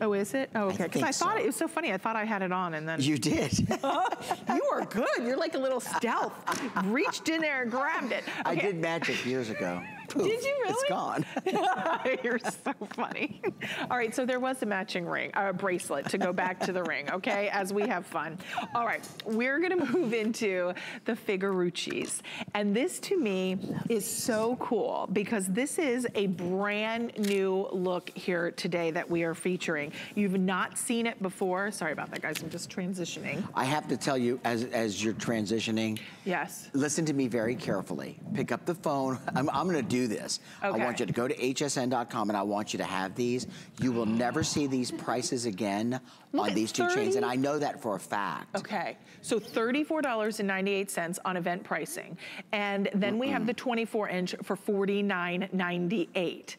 Oh, is it? Oh, okay. Because I, I, thought so. it was so funny. I thought I had it on and then. You did. you are good. You're like a little stealth. Reached in there and grabbed it. Okay. I did magic years ago. Poof, Did you really? It's gone. You're so funny. All right, so there was a matching ring, a uh, bracelet to go back to the ring, okay, as we have fun. All right, we're gonna move into the Figuruccis. And this to me is so cool because this is a brand new look here today that we are featuring. You've not seen it before. Sorry about that, guys, I'm just transitioning. I have to tell you, as, as you're transitioning, yes. listen to me very carefully. Pick up the phone. I'm, I'm gonna do this. Okay. I want you to go to hsn.com and I want you to have these. You will never see these prices again Look on these 30? two chains, and I know that for a fact. Okay, so $34.98 on event pricing. And then mm -mm. we have the 24 inch for $49.98.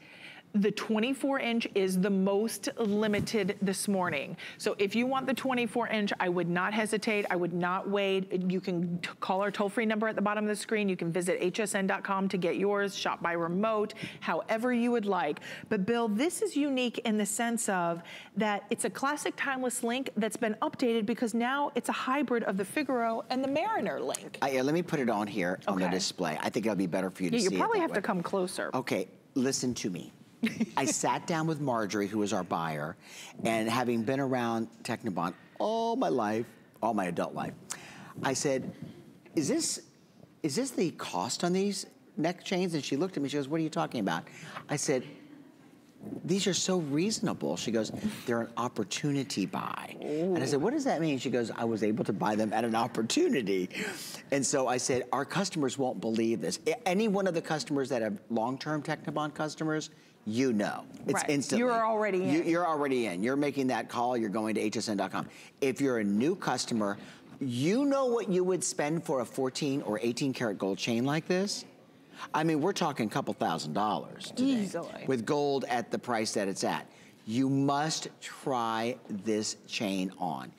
The 24 inch is the most limited this morning. So if you want the 24 inch, I would not hesitate. I would not wait. You can call our toll free number at the bottom of the screen. You can visit hsn.com to get yours, shop by remote, however you would like. But Bill, this is unique in the sense of that it's a classic timeless link that's been updated because now it's a hybrid of the Figaro and the Mariner link. Uh, yeah, let me put it on here okay. on the display. I think it'll be better for you to yeah, see You probably have way. to come closer. Okay, listen to me. I sat down with Marjorie, who was our buyer, and having been around Technibond all my life, all my adult life, I said, is this, is this the cost on these neck chains? And she looked at me, she goes, what are you talking about? I said, these are so reasonable. She goes, they're an opportunity buy. Ooh. And I said, what does that mean? She goes, I was able to buy them at an opportunity. And so I said, our customers won't believe this. Any one of the customers that have long-term Technibond customers, you know. It's right. instantly. You're already in. You, are already in. You're making that call. You're going to hsn.com. If you're a new customer, you know what you would spend for a 14 or 18 karat gold chain like this? I mean, we're talking a couple thousand dollars today. Easily. With gold at the price that it's at. You must try this chain on.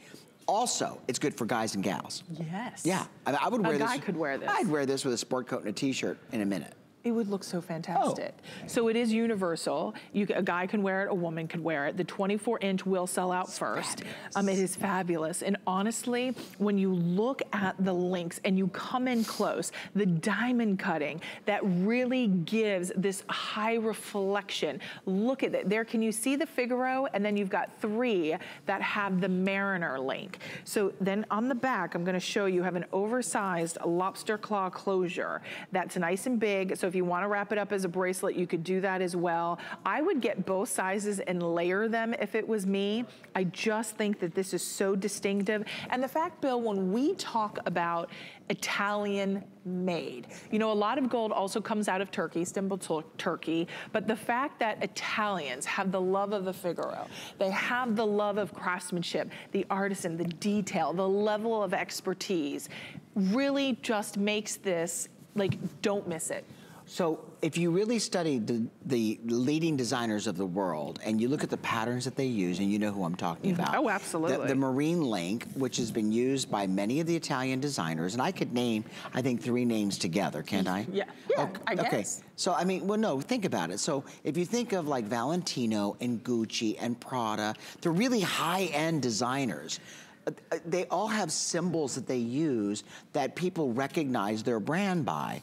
Also, it's good for guys and gals. Yes. Yeah, I, mean, I would wear a this. A guy could wear this. I'd wear this with a sport coat and a t-shirt in a minute. It would look so fantastic. Oh. So it is universal. You, a guy can wear it, a woman can wear it. The 24 inch will sell out it's first. Um, it is fabulous. And honestly, when you look at the links and you come in close, the diamond cutting that really gives this high reflection. Look at it. There, can you see the Figaro? And then you've got three that have the Mariner link. So then on the back, I'm gonna show you have an oversized lobster claw closure that's nice and big. So if you wanna wrap it up as a bracelet, you could do that as well. I would get both sizes and layer them if it was me. I just think that this is so distinctive. And the fact, Bill, when we talk about Italian made. You know, a lot of gold also comes out of Turkey, Istanbul, Turkey, but the fact that Italians have the love of the Figaro, they have the love of craftsmanship, the artisan, the detail, the level of expertise, really just makes this, like, don't miss it. So if you really study the, the, leading designers of the world and you look at the patterns that they use, and you know who I'm talking mm -hmm. about. Oh, absolutely. The, the, Marine Link, which has been used by many of the Italian designers, and I could name, I think, three names together, can't I? Yeah, yeah, okay. I guess. Okay, so I mean, well, no, think about it. So if you think of like Valentino and Gucci and Prada, they're really high-end designers uh, they all have symbols that they use that people recognize their brand by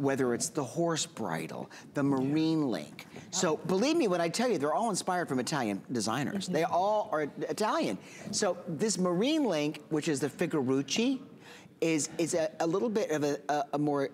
whether it's the horse bridle, the marine link. So believe me when I tell you, they're all inspired from Italian designers. They all are Italian. So this marine link, which is the Figurucci, is, is a, a little bit of a, a, a more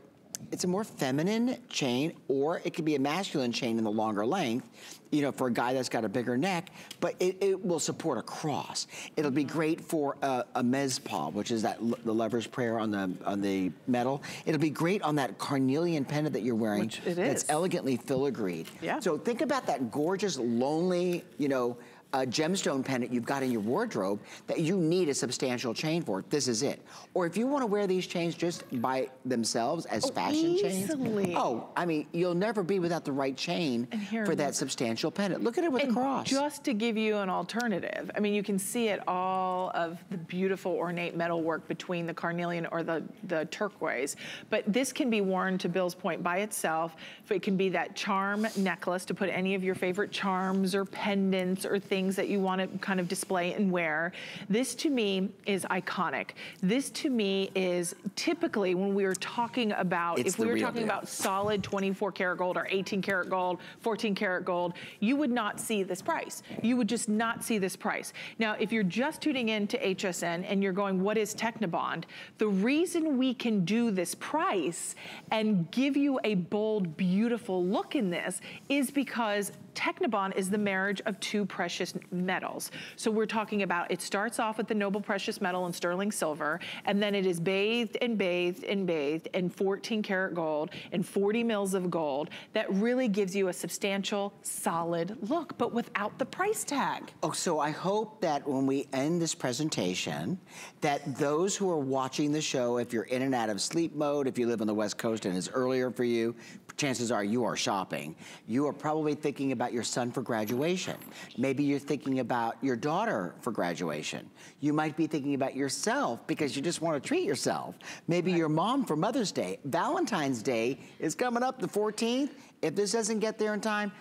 it's a more feminine chain or it could be a masculine chain in the longer length you know, for a guy that's got a bigger neck, but it, it will support a cross. It'll be mm-hmm. great for a, a Mizpah, which is that the lover's prayer on the on the metal. It'll be great on that carnelian pendant that you're wearing. Which it is. That's elegantly filigreed. Yeah. So think about that gorgeous, lonely, you know, a gemstone pendant you've got in your wardrobe that you need a substantial chain for. This is it. Or if you want to wear these chains just by themselves as oh, fashion easily. chains. Oh, I mean, you'll never be without the right chain for that substantial pendant. Look at it with and a cross. Just to give you an alternative, I mean, you can see it all of the beautiful ornate metal work between the carnelian or the, the turquoise. But this can be worn, to Bill's point, by itself. It can be that charm necklace to put any of your favorite charms or pendants or things things that you want to kind of display and wear. This to me is iconic. This to me is typically when we were talking about, It's if we were talking deal. about solid 24 karat gold or 18 karat gold, 14 karat gold, you would not see this price. You would just not see this price. Now, if you're just tuning in to HSN and you're going, what is Technibond? The reason we can do this price and give you a bold, beautiful look in this is because Technibond is the marriage of two precious metals. So we're talking about, it starts off with the noble precious metal and sterling silver, and then it is bathed and bathed and bathed in 14 karat gold and 40 mils of gold that really gives you a substantial, solid look, but without the price tag. Oh, so I hope that when we end this presentation, that those who are watching the show, if you're in and out of sleep mode, if you live on the West Coast and it's earlier for you, chances are you are shopping. You are probably thinking about your son for graduation. Maybe you're thinking about your daughter for graduation. You might be thinking about yourself because you just want to treat yourself. Maybe your mom for Mother's Day. Valentine's Day is coming up the 14th. If this doesn't get there in time,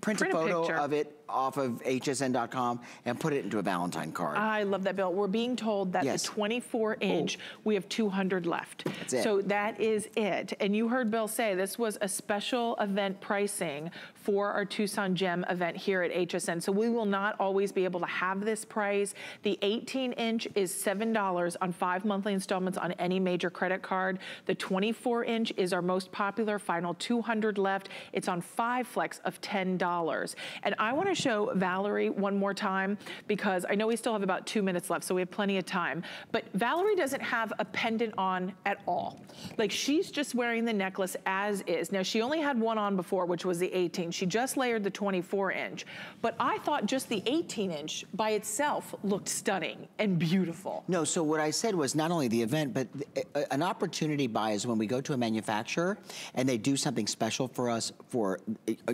print, Print a a photo picture. of it off of hsn.com and put it into a Valentine card. I love that, Bill. We're being told that Yes. the 24 inch, oh. we have 200 left. That's it. So that is it. And you heard Bill say this was a special event pricing for our Tucson Gem event here at HSN. So we will not always be able to have this price. The 18 inch is $7 on five monthly installments on any major credit card. The 24 inch is our most popular, final 200 left. It's on five flex of $10. And I wanna show Valerie one more time because I know we still have about two minutes left, so we have plenty of time. But Valerie doesn't have a pendant on at all. Like she's just wearing the necklace as is. Now she only had one on before, which was the 18. She just layered the 24 inch. But I thought just the 18 inch by itself looked stunning and beautiful. No, so what I said was not only the event, but an opportunity buy is when we go to a manufacturer and they do something special for us for,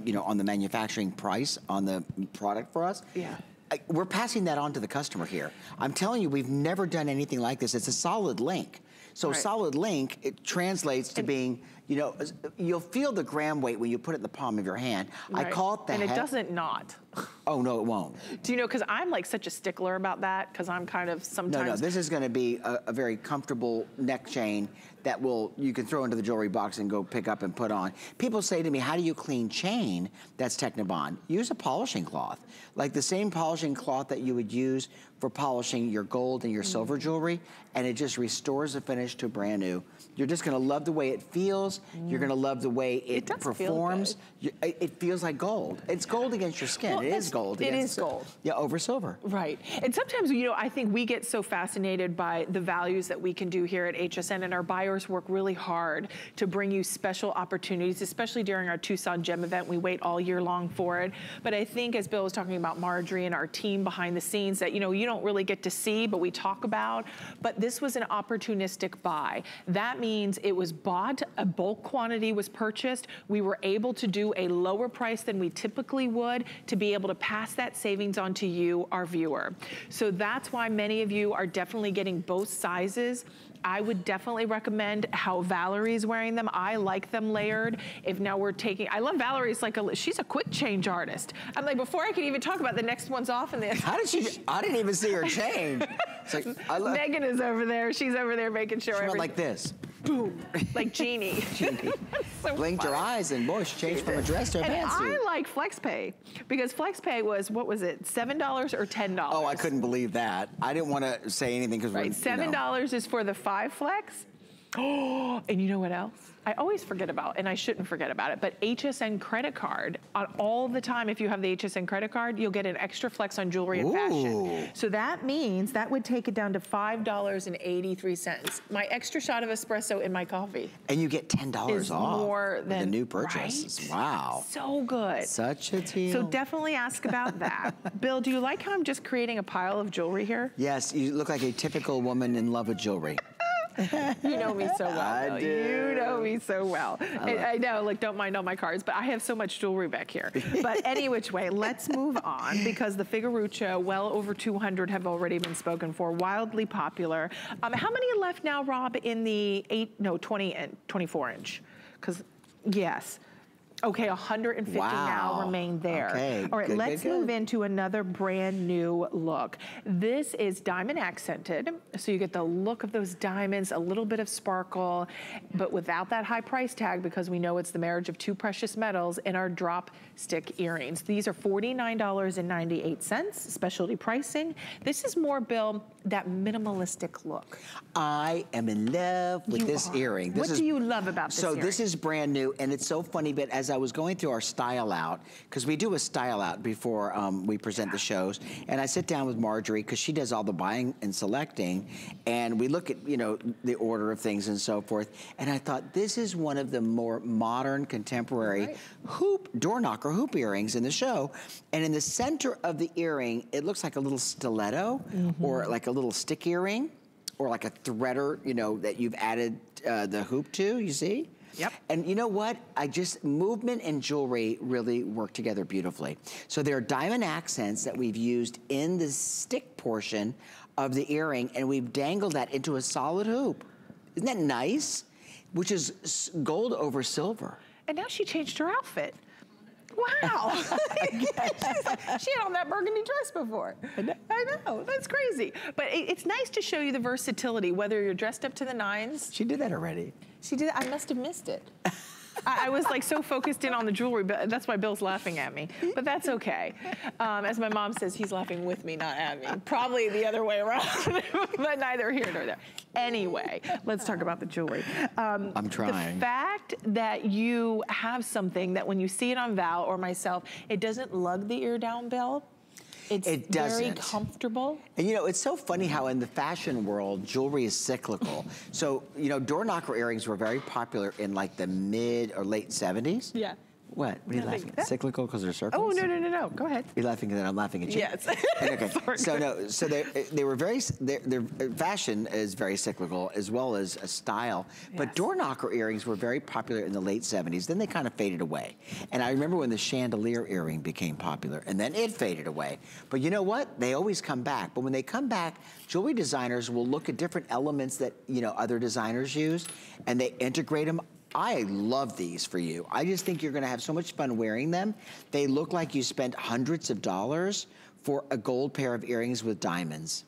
you know, on the manufacturing price on the product for us. Yeah. I- We're passing that on to the customer here. I'm telling you, we've never done anything like this. It's a solid link. So Right. solid link, it translates to being, you know, you'll feel the gram weight when you put it in the palm of your hand. I call it the And it doesn't not. Oh, no, it won't. Do you know, because I'm like such a stickler about that, because I'm kind of sometimes. No, no, this is gonna be a, a very comfortable neck chain that will, you can throw into the jewelry box and go pick up and put on. People say to me, how do you clean chain that's Technibond? Use a polishing cloth. Like the same polishing cloth that you would use for polishing your gold and your Mm. silver jewelry, and it just restores the finish to brand new. You're just gonna love the way it feels. You're gonna love the way it, Mm. feel performs. You- it, it feels like gold. It's gold against your skin. Well, it is gold. it is gold. Yeah, over silver. Right. And sometimes, you know, I think we get so fascinated by the values that we can do here at HSN, and our buyers work really hard to bring you special opportunities, especially during our Tucson Gem event. We wait all year long for it. But I think, as Bill was talking about Marjorie and our team behind the scenes, that, you know, you don't really get to see, but we talk about. But this was an opportunistic buy. That means it was bought, a bulk quantity was purchased. We were able to do a lower price than we typically would to be able to pass that savings on to you, our viewer. So that's why many of you are definitely getting both sizes. I would definitely recommend how Valerie's wearing them. I like them layered. If now we're taking, I love Valerie's like a, she's a quick change artist. I'm like, before I can even talk about the next one's off in the How did she? I didn't even see her change. It's like I love. Megan is over there. She's over there making sure She went like this. Boom, like Genie. so Blinked her eyes and boy, she changed from a dress to a And pantsuit. I like FlexPay because FlexPay was, what was it, $7 or $10? Oh, I couldn't believe that. I didn't want to say anything because Right, we're $7 You know, is for the five Flex. Oh, and you know what else? I always forget about, and I shouldn't forget about it, but HSN credit card, on all the time, if you have the HSN credit card, you'll get an extra flex on jewelry and Ooh. fashion. So that means that would take it down to $5.83. My extra shot of espresso in my coffee. and you get ten dollars off more with a new purchase. right? Wow, So good. such a deal. So definitely ask about that. Bill, do you like how I'm just creating a pile of jewelry here? yes, you look like a typical woman in love with jewelry. You know me so well. I do. You know me so well. I, I know, like, don't mind all my cards, but I have so much jewelry back here. But any which way, let's move on because the Figueruccio, well over 200 have already been spoken for, wildly popular. Um, how many left now, Rob, in the eight, no, 20 and 24 inch? Because, yes. Okay, 150 wow. now remain there. Okay. All right, good, let's good, move into another brand new look. This is diamond accented, so you get the look of those diamonds, a little bit of sparkle, but without that high price tag because we know it's the marriage of two precious metals in our drop stick earrings. These are $49.98, specialty pricing. This is more, Bill, that minimalistic look. I am in love with you this are. earring. This what is, do you love about this So earring? this is brand new, and it's so funny, but as I was going through our style out, because we do a style out before um, we present the shows, and I sit down with Marjorie, because she does all the buying and selecting, and we look at, you know, the order of things and so forth, and I thought this is one of the more modern, contemporary right. hoop, door knocker hoop earrings in the show, and in the center of the earring, it looks like a little stiletto, mm -hmm. or like a little stick earring, or like a threader, you know, that you've added uh, the hoop to, you see? Yep. And you know what? I just, movement and jewelry really work together beautifully. So there are diamond accents that we've used in the stick portion of the earring and we've dangled that into a solid hoop. Isn't that nice? Which is gold over silver. And now she changed her outfit. Wow. she had on that burgundy dress before. I know. I know. That's crazy. But it, it's nice to show you the versatility, whether you're dressed up to the nines. She did that already. She did. I must have missed it. I, I, was like so focused in on the jewelry, but that's why Bill's laughing at me. But that's okay. Um, as my mom says, he's laughing with me, not at me. Probably the other way around, but neither here nor there. Anyway, let's talk about the jewelry. Um, I'm trying. The fact that you have something that when you see it on Val or myself, it doesn't lug the ear down, Bill. It's it very comfortable. And you know, it's so funny how in the fashion world, jewelry is cyclical. so, you know, door knocker earrings were very popular in like the mid or late 70s. Yeah. What? What are you laughing at? Cyclical because they're circles? Oh, no, no, no, no. Go ahead. You're laughing and then I'm laughing at you. Yes. okay. so no, so they they were very their, their uh, fashion is very cyclical as well as a style. But yes. door knocker earrings were very popular in the late 70s. Then they kind of faded away. And I remember when the chandelier earring became popular and then it faded away. But you know what? They always come back. But when they come back, jewelry designers will look at different elements that, you know, other designers use and they integrate them I love these for you. I just think you're gonna have so much fun wearing them. They look like you spent hundreds of dollars for a gold pair of earrings with diamonds.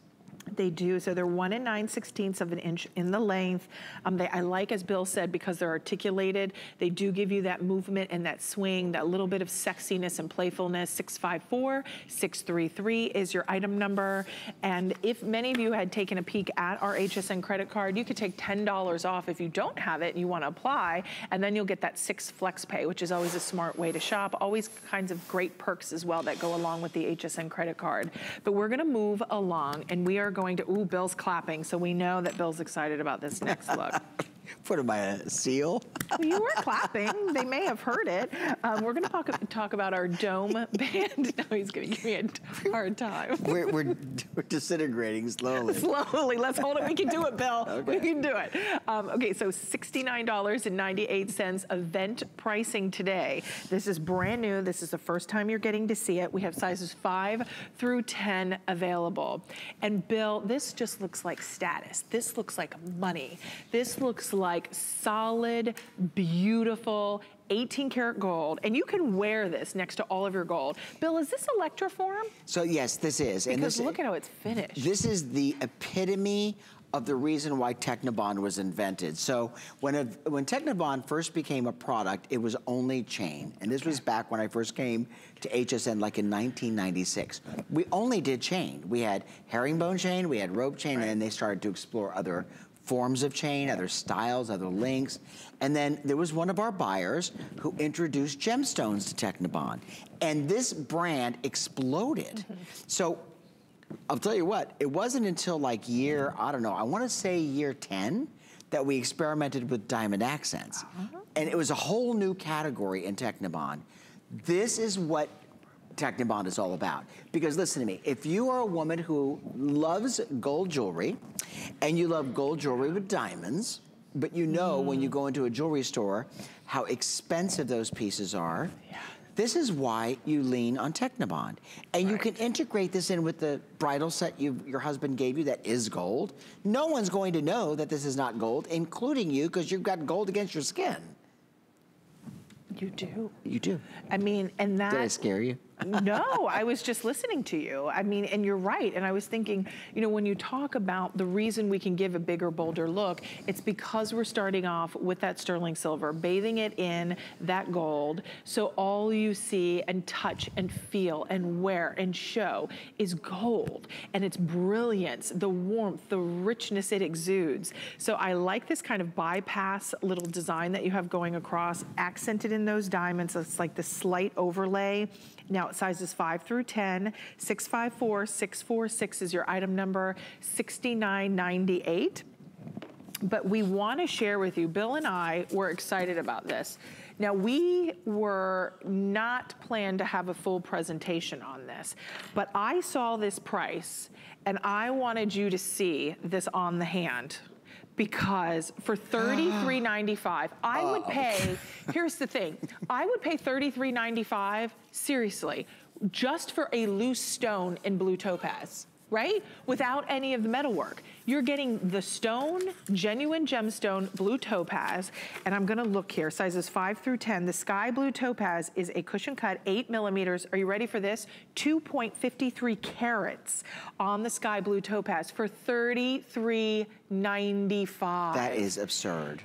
They do, so they're one and nine sixteenths of an inch in the length. Um, they, I like, as Bill said, because they're articulated, they do give you that movement and that swing, that little bit of sexiness and playfulness. 654-633 is your item number. And if many of you had taken a peek at our HSN credit card, you could take $10 off if you don't have it and you wanna apply, and then you'll get that six flex pay, which is always a smart way to shop. Always kinds of great perks as well that go along with the HSN credit card. But we're gonna move along and we are going to, ooh, Bill's clapping, so we know that Bill's excited about this next look. What am I, a seal? you were clapping. They may have heard it. Um, we're going to talk, talk about our dome band. No, he's going to give me a hard time. We're, we're, we're, disintegrating slowly. Slowly. Let's hold it. We can do it, Bill. Okay. We can do it. Um, okay, so $69.98 event pricing today. This is brand new. This is the first time you're getting to see it. We have sizes 5 through 10 available. And Bill, this just looks like status. This looks like money. This looks like solid, beautiful, 18 karat gold, and you can wear this next to all of your gold. Bill, is this Electroform? So yes, this is. Because and this, look at how it's finished. This is the epitome of the reason why Technibond was invented. So when, a, when Technibond first became a product, it was only chain. And this okay. was back when I first came to HSN like in 1996. We only did chain. We had herringbone chain, we had rope chain, right. and then they started to explore other forms of chain, other styles, other links. And then there was one of our buyers who introduced gemstones to Technibond. And this brand exploded. Mm -hmm. So I'll tell you what, it wasn't until like year, I don't know, I wanna say year 10, that we experimented with diamond accents. Uh -huh. And it was a whole new category in Technibond. This is what Technibond is all about. Because listen to me, if you are a woman who loves gold jewelry and you love gold jewelry with diamonds, but you know mm. when you go into a jewelry store how expensive those pieces are, yeah. this is why you lean on Technibond. And right. you can integrate this in with the bridal set you, your husband gave you that is gold. No one's going to know that this is not gold, including you, because you've got gold against your skin. You do. You do. I mean, and that. Did I scare you? No, I was just listening to you. I mean, and you're right. And I was thinking, you know, when you talk about the reason we can give a bigger, bolder look, it's because we're starting off with that sterling silver, bathing it in that gold. So all you see and touch and feel and wear and show is gold and its brilliance, the warmth, the richness it exudes. So I like this kind of bypass little design that you have going across, accented in those diamonds. It's like the slight overlay. Now it sizes 5 through 10, 654, 646 is your item number, 6998. But we want to share with you, Bill and I were excited about this. Now we were not planned to have a full presentation on this, but I saw this price and I wanted you to see this on the hand because for $33.95, I would oh. pay, here's the thing, I would pay $33.95, seriously, just for a loose stone in blue topaz right? Without any of the metalwork. You're getting the stone, genuine gemstone, blue topaz, and I'm gonna look here, sizes five through 10. The sky blue topaz is a cushion cut, eight millimeters. Are you ready for this? 2.53 carats on the sky blue topaz for $33.95. That is absurd.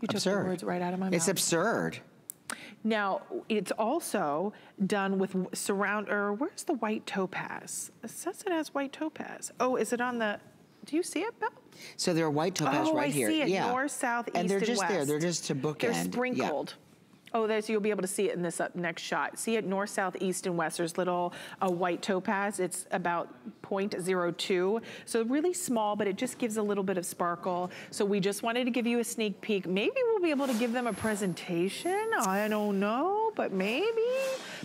You took absurd. the words right out of my mouth. It's absurd. Now, it's also done with surround, or where's the white topaz? It says it has white topaz. Oh, is it on the, do you see it, Bill? So there are white topaz oh, right I here. Oh, I see it, yeah. north, south, east, and west. And they're just there. They're just to bookend. They're sprinkled. Yeah. Oh, there's, you'll be able to see it in this up next shot. See it north, south, east, and west. There's little uh, white topaz. It's about 0.02. So really small, but it just gives a little bit of sparkle. So we just wanted to give you a sneak peek. Maybe we'll be able to give them a presentation. I don't know, but maybe.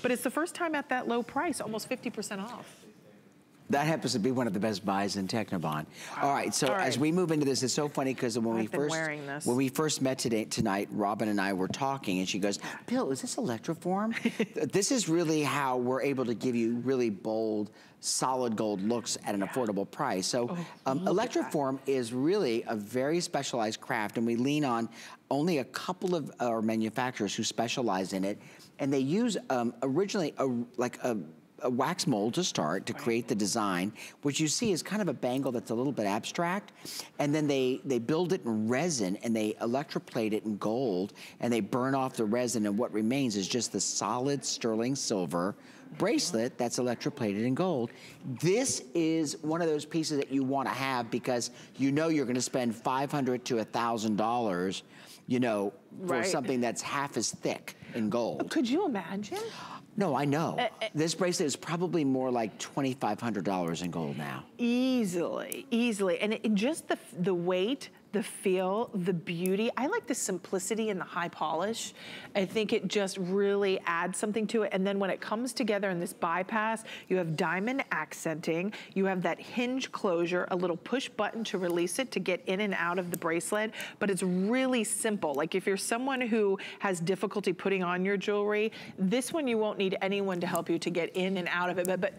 But it's the first time at that low price, almost 50% off. That happens to be one of the best buys in Technibond. All right, so All right. as we move into this, it's so funny because when I've we first when we first met today tonight, Robin and I were talking, and she goes, "Bill, is this Electroform? this is really how we're able to give you really bold, solid gold looks at an yeah. affordable price." So, oh, um, Electroform is really a very specialized craft, and we lean on only a couple of our manufacturers who specialize in it, and they use um, originally a, like a a wax mold to start to create the design, which you see is kind of a bangle that's a little bit abstract. And then they, they build it in resin and they electroplate it in gold and they burn off the resin and what remains is just the solid sterling silver bracelet that's electroplated in gold. This is one of those pieces that you want to have because you know you're going to spend 500 to $1,000, you know, for right. something that's half as thick in gold. Could you imagine? No, I know. Uh, uh, this bracelet is probably more like $2,500 in gold now. Easily, easily. And it, just the, the weight the feel, the beauty. I like the simplicity and the high polish. I think it just really adds something to it. And then when it comes together in this bypass, you have diamond accenting, you have that hinge closure, a little push button to release it to get in and out of the bracelet, but it's really simple. Like if you're someone who has difficulty putting on your jewelry, this one you won't need anyone to help you to get in and out of it, but, but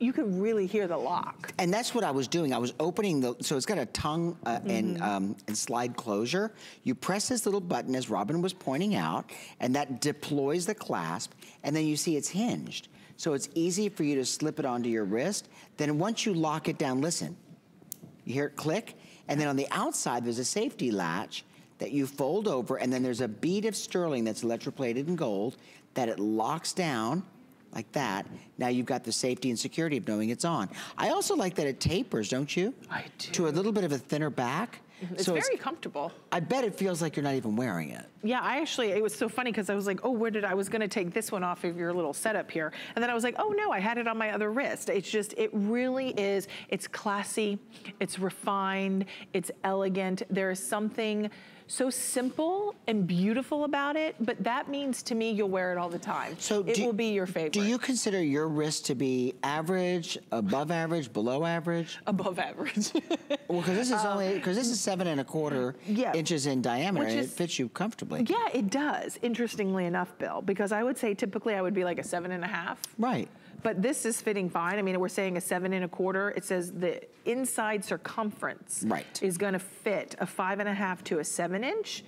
you can really hear the lock. And that's what I was doing. I was opening the, so it's got a tongue uh, mm -hmm. and, mm-hmm. um, and slide closure. You press this little button, as Robin was pointing out, and that deploys the clasp, and then you see it's hinged. So it's easy for you to slip it onto your wrist. Then once you lock it down, listen, you hear it click, and then on the outside, there's a safety latch that you fold over, and then there's a bead of sterling that's electroplated in gold that it locks down, like that. Now you've got the safety and security of knowing it's on. I also like that it tapers, don't you? I do. To a little bit of a thinner back. Mm-hmm. It's so very it's, comfortable. I bet it feels like you're not even wearing it. Yeah, I actually, it was so funny because I was like, oh, where did I, I was gonna take this one off of your little setup here. And then I was like, oh no, I had it on my other wrist. It's just, it really is, it's classy, it's refined, it's elegant. There is something, so simple and beautiful about it, but that means to me you'll wear it all the time. So it will be your favorite. Do you consider your wrist to be average, above average, below average? Above average. well, because this is only um, because this is seven and a quarter yeah, inches in diameter, and is, it fits you comfortably. Yeah, it does. Interestingly enough, Bill, because I would say typically I would be like a seven and a half. Right. But this is fitting fine. I mean, we're saying a seven and a quarter. It says the inside circumference right. is gonna fit a five and a half to a seven inch.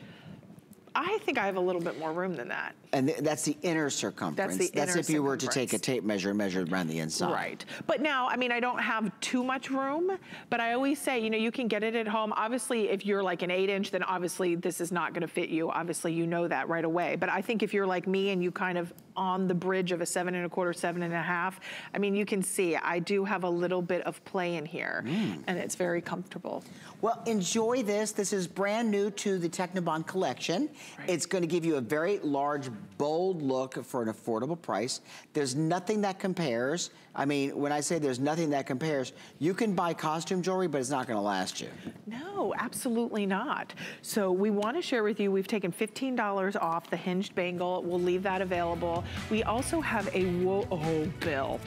I think I have a little bit more room than that. And th that's the inner circumference. That's the That's inner if you were to take a tape measure and measure around the inside. Right. But now, I mean, I don't have too much room, but I always say, you know, you can get it at home. Obviously, if you're like an eight inch, then obviously this is not gonna fit you. Obviously, you know that right away. But I think if you're like me and you kind of on the bridge of a seven and a quarter, seven and a half, I mean, you can see I do have a little bit of play in here mm. and it's very comfortable. Well, enjoy this. This is brand new to the Technibond collection. Right. It's gonna give you a very large, bold look for an affordable price. There's nothing that compares. I mean, when I say there's nothing that compares, you can buy costume jewelry, but it's not gonna last you. No, absolutely not. So we wanna share with you, we've taken $15 off the hinged bangle. We'll leave that available. We also have a, oh, Bill.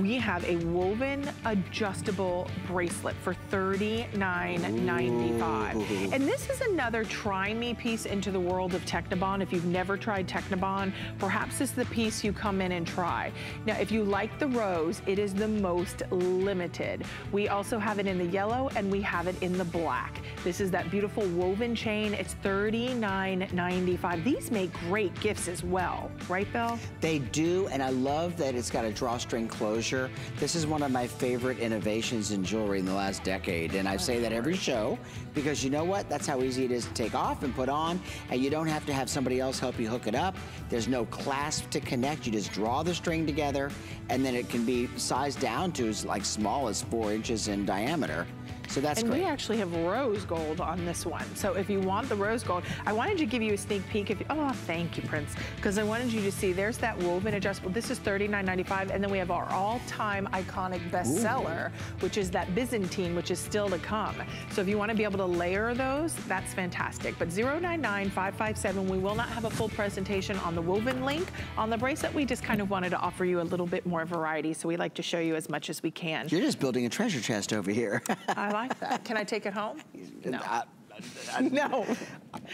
We have a woven adjustable bracelet for $39.95. And this is another try me piece into the world of Technibond. If you've never tried Technibond, perhaps this is the piece you come in and try. Now, if you like the rose, it is the most limited. We also have it in the yellow and we have it in the black. This is that beautiful woven chain. It's $39.95. These make great gifts as well, right, Bill? They do, and I love that it's got a drawstring closure. This is one of my favorite innovations in jewelry in the last decade, and I say that every show because you know what? That's how easy it is to take off and put on, and you don't have to have somebody else help you hook it up. There's no clasp to connect. You just draw the string together, and then it can be sized down to as like small as four inches in diameter. So that's and great. we actually have rose gold on this one. So if you want the rose gold, I wanted to give you a sneak peek. If you, oh, thank you, Prince. Because I wanted you to see, there's that woven adjustable. This is $39.95. And then we have our all-time iconic bestseller, which is that Byzantine, which is still to come. So if you want to be able to layer those, that's fantastic. But 099557, we will not have a full presentation on the woven link. On the bracelet, we just kind of wanted to offer you a little bit more variety. So we like to show you as much as we can. You're just building a treasure chest over here. I like like that. Can I take it home? No. I, no.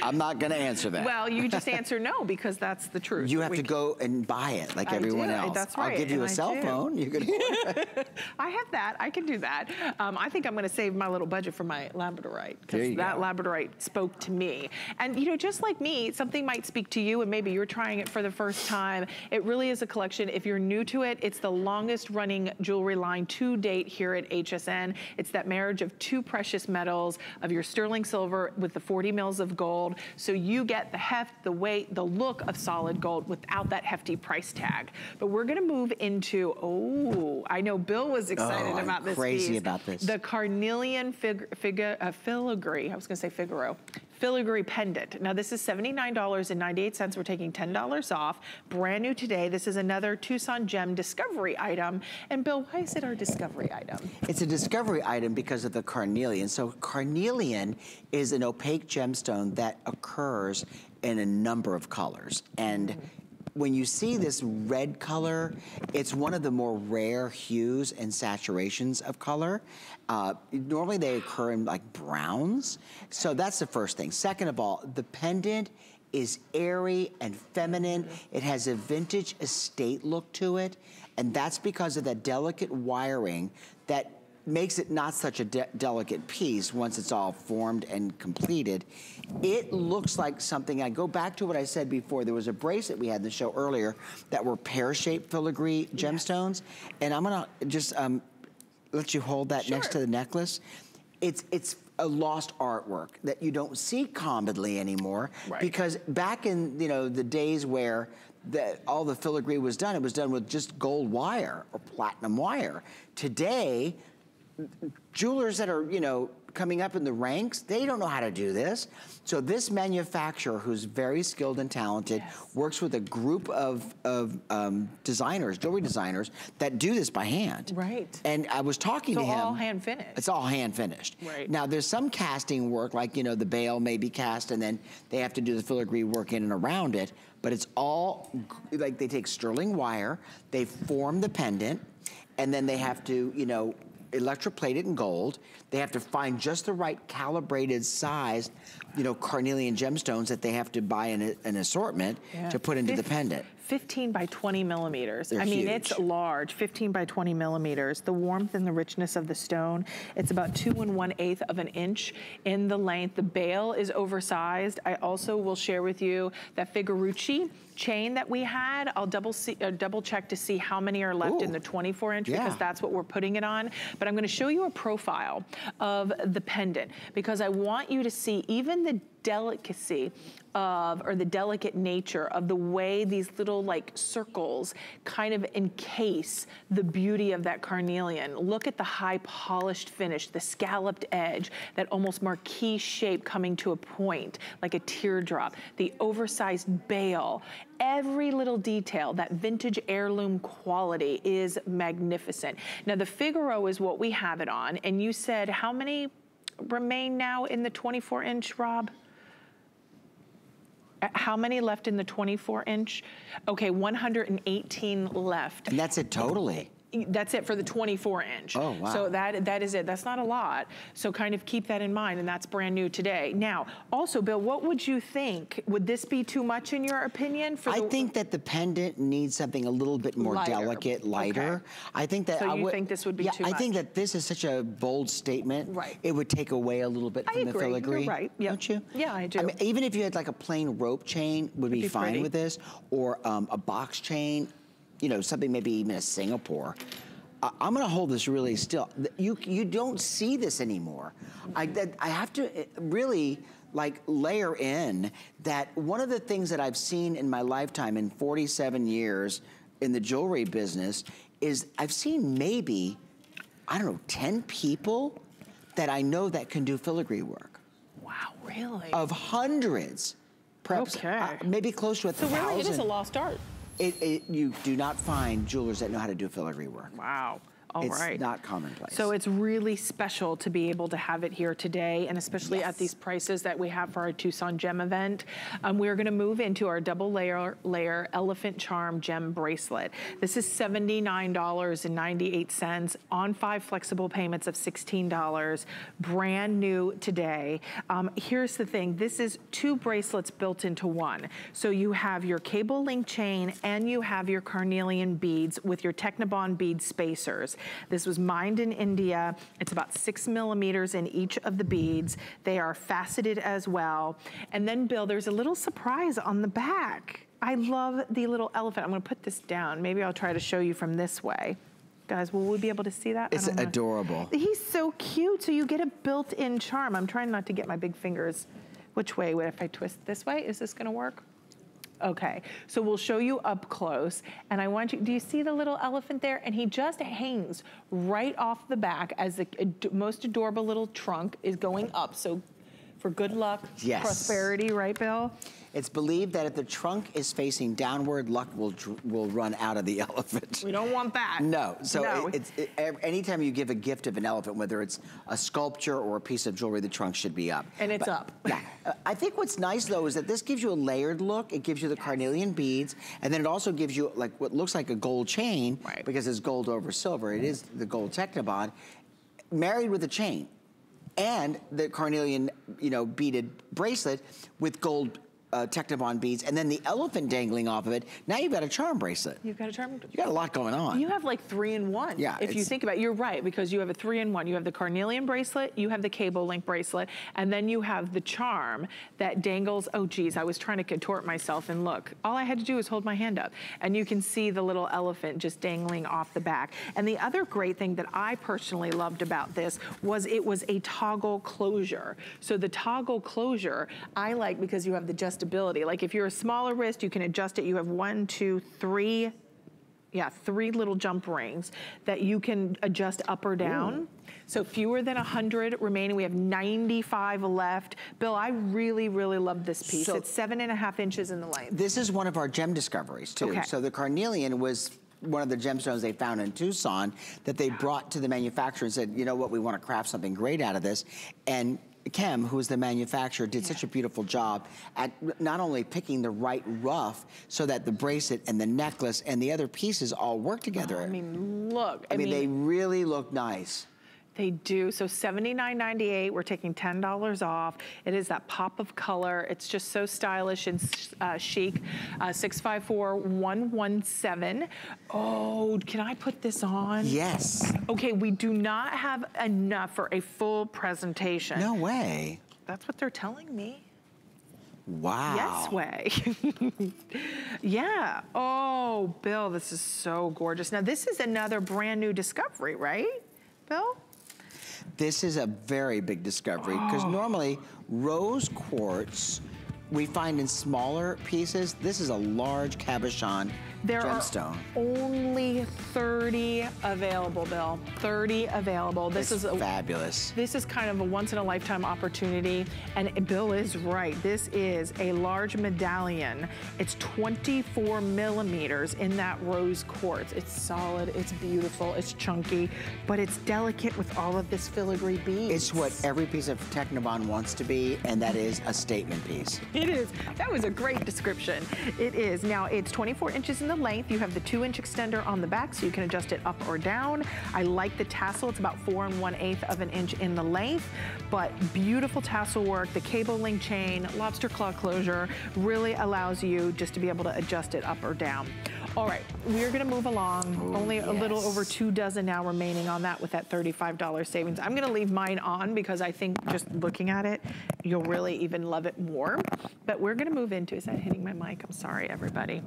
I'm not going to answer that. Well, you just answer no because that's the truth. You have to go and buy it like I everyone do. else. That's right. I'll give you and a cell do. phone. You can. I have that. I can do that. Um, I think I'm going to save my little budget for my labradorite because that go. labradorite spoke to me. And you know, just like me, something might speak to you, and maybe you're trying it for the first time. It really is a collection. If you're new to it, it's the longest running jewelry line to date here at HSN. It's that marriage of two precious metals of your sterling silver with the 40 mils of gold. So you get the heft, the weight, the look of solid gold without that hefty price tag. But we're gonna move into, oh, I know Bill was excited oh, about I'm this crazy piece. about this. The carnelian fig, fig, uh, filigree, I was gonna say Figaro, filigree pendant. Now this is $79.98. We're taking $10 off. Brand new today. This is another Tucson Gem discovery item. And Bill, why is it our discovery item? It's a discovery item because of the carnelian. So carnelian is an opaque gemstone that occurs in a number of colors. And mm -hmm when you see this red color, it's one of the more rare hues and saturations of color. Uh, normally they occur in like browns. So that's the first thing. Second of all, the pendant is airy and feminine. It has a vintage estate look to it. And that's because of that delicate wiring that makes it not such a de delicate piece once it's all formed and completed. It looks like something, I go back to what I said before, there was a bracelet we had in the show earlier that were pear-shaped filigree gemstones. Yes. And I'm gonna just um, let you hold that sure. next to the necklace. It's, it's a lost artwork that you don't see commonly anymore right. because back in you know the days where the, all the filigree was done, it was done with just gold wire or platinum wire. Today, jewelers that are, you know, coming up in the ranks, they don't know how to do this. So this manufacturer, who's very skilled and talented, yes. works with a group of, of um, designers, jewelry designers, that do this by hand. Right. And I was talking so to him. it's all hand finished. It's all hand finished. Right. Now there's some casting work, like, you know, the bail may be cast and then they have to do the filigree work in and around it, but it's all, like they take sterling wire, they form the pendant, and then they have to, you know, electroplated in gold. They have to find just the right calibrated size, you know, carnelian gemstones that they have to buy in a, an assortment yeah. to put into the pendant. 15 by 20 millimeters. They're I mean, huge. it's large, 15 by 20 millimeters. The warmth and the richness of the stone, it's about two and one eighth of an inch in the length. The bail is oversized. I also will share with you that Figuerucci chain that we had. I'll double see, uh, double check to see how many are left in the 24 inch Yeah. because that's what we're putting it on. But I'm gonna show you a profile of the pendant because I want you to see even the delicacy of, or the delicate nature of the way these little like circles kind of encase the beauty of that carnelian. Look at the high polished finish, the scalloped edge, that almost marquee shape coming to a point, like a teardrop, the oversized bail, every little detail, that vintage heirloom quality is magnificent. Now the Figaro is what we have it on, and you said how many remain now in the 24 inch, Rob? Uh, How many left in the 24 inch? Okay, 118 left. And that's it totally. That's it for the 24 inch. Oh, wow. So that that is it. That's not a lot. So kind of keep that in mind, and that's brand new today. Now, also, Bill, what would you think? Would this be too much in your opinion? For I think that the pendant needs something a little bit more Lighter. delicate, lighter. Okay. I think that So I you would, think this would be yeah, too I think that this is such a bold statement. Right. It would take away a little bit I from the agree. You're right. Yep. Don't you? Yeah, I do. I mean, even if you had like a plain rope chain, would be, be fine pretty. with this, or um, a box chain. You know, something maybe even a Singapore. I- I'm going to hold this really still. You you don't see this anymore. I that, I have to uh, really like layer in that one of the things that I've seen in my lifetime in 47 years in the jewelry business is I've seen maybe I don't know 10 people that I know that can do filigree work wow, really? of hundreds. Perhaps Okay. uh, maybe close to a so thousand. really, it is a lost art. It, it, you do not find jewelers that know how to do filigree work. Wow. All right. it's not commonplace. So it's really special to be able to have it here today, and especially at these prices that we have for our Tucson Gem event. Um, we're gonna move into our double layer, layer elephant charm gem bracelet. This is $79.98 on five flexible payments of $16, brand new today. Um, here's the thing, this is two bracelets built into one. So you have your cable link chain and you have your carnelian beads with your Technibond bead spacers. This was mined in India. It's about six millimeters in each of the beads. They are faceted as well. And then Bill, there's a little surprise on the back. I love the little elephant. I'm gonna put this down. Maybe I'll try to show you from this way. Guys, will we be able to see that? It's adorable. He's so cute. So you get a built-in charm. I'm trying not to get my big fingers. Which way? What if I twist this way? Is this gonna work? Okay, so we'll show you up close. And I want you, do you see the little elephant there? And he just hangs right off the back as the uh, ad- most adorable little trunk is going up. So for good luck, Yes. prosperity, right, Bill? It's believed that if the trunk is facing downward, luck will will run out of the elephant. We don't want that. No, so No. It, it's it, anytime you give a gift of an elephant, whether it's a sculpture or a piece of jewelry, the trunk should be up. And it's But- up. Yeah, I think what's nice though is that this gives you a layered look. It gives you the carnelian beads, and then it also gives you like what looks like a gold chain Right. because it's gold over silver. It is the gold Technibond, married with a chain, and the carnelian, you know, beaded bracelet with gold. Uh, Technibond beads, and then the elephant dangling off of it. Now you've got a charm bracelet. You've got a charm. You got a lot going on. You have like three in one. Yeah, If you think about it, you're right, because you have a three in one. You have the carnelian bracelet, you have the cable link bracelet, and then you have the charm that dangles. Oh, geez, I was trying to contort myself and look. All I had to do was hold my hand up. And you can see the little elephant just dangling off the back. And the other great thing that I personally loved about this was it was a toggle closure. So the toggle closure, I like because you have the adjustability. Like if you're a smaller wrist, you can adjust it. You have one, two, three yeah, three little jump rings that you can adjust up or down. So fewer than 100 remaining. We have 95 left. Bill, I really, really love this piece. So- it's seven and a half inches in the length. This is one of our gem discoveries too. Okay. So the carnelian was one of the gemstones they found in Tucson that they brought to the manufacturer and said, you know what, we want to craft something great out of this. And Kem, who's the manufacturer, did such a beautiful job at not only picking the right rough so that the bracelet and the necklace and the other pieces all work together. I mean, look. I, I mean, they really look nice. They do. So $79.98. We're taking $10 off. It is that pop of color. It's just so stylish and uh, chic. Uh, 654117. Oh, can I put this on? Yes. Okay, we do not have enough for a full presentation. No way. That's what they're telling me. Wow. Yes way. yeah. Oh, Bill, this is so gorgeous. Now, this is another brand new discovery, right, Bill? This is a very big discovery because oh. normally rose quartz we find in smaller pieces. This is a large cabochon there gemstone. are only 30 available, Bill. 30 available. This is a, fabulous. This is kind of a once in a lifetime opportunity. And Bill is right. This is a large medallion. It's 24 millimeters in that rose quartz. It's solid, it's beautiful, it's chunky, but it's delicate with all of this filigree beads. It's what every piece of Technibond wants to be, and that is a statement piece. It is. That was a great description. It is. Now, it's 24 inches in the length. You have the two inch extender on the back so you can adjust it up or down. I like the tassel. It's about four and one eighth of an inch in the length, but beautiful tassel work. The cable link chain, lobster claw closure really allows you just to be able to adjust it up or down. All right, we're gonna move along. Ooh, Only yes. a little over two dozen now remaining on that with that $35 savings. I'm gonna leave mine on because I think just looking at it, you'll really even love it more. But we're gonna move into, is that hitting my mic? I'm sorry, everybody.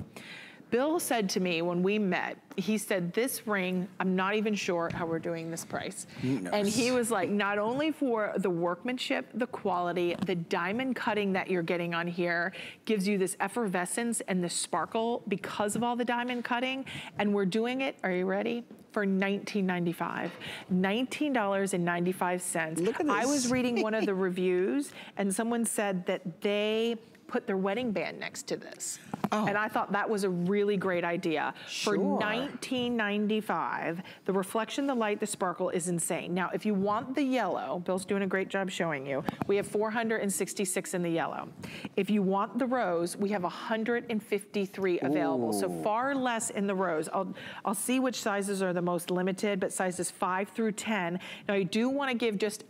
Bill said to me when we met, he said, this ring, I'm not even sure how we're doing this price. And he was like, not only for the workmanship, the quality, the diamond cutting that you're getting on here gives you this effervescence and the sparkle because of all the diamond cutting. And we're doing it, are you ready? For $19.95. $19.95. Look at this. I was reading one of the reviews and someone said that they put their wedding band next to this. Oh. And I thought that was a really great idea. Sure. For 1995, the reflection, the light, the sparkle is insane. Now, if you want the yellow, Bill's doing a great job showing you, we have 466 in the yellow. If you want the rose, we have 153 available. Ooh. So far less in the rose. I'll, I'll see which sizes are the most limited, but sizes five through 10. Now, I do want to give just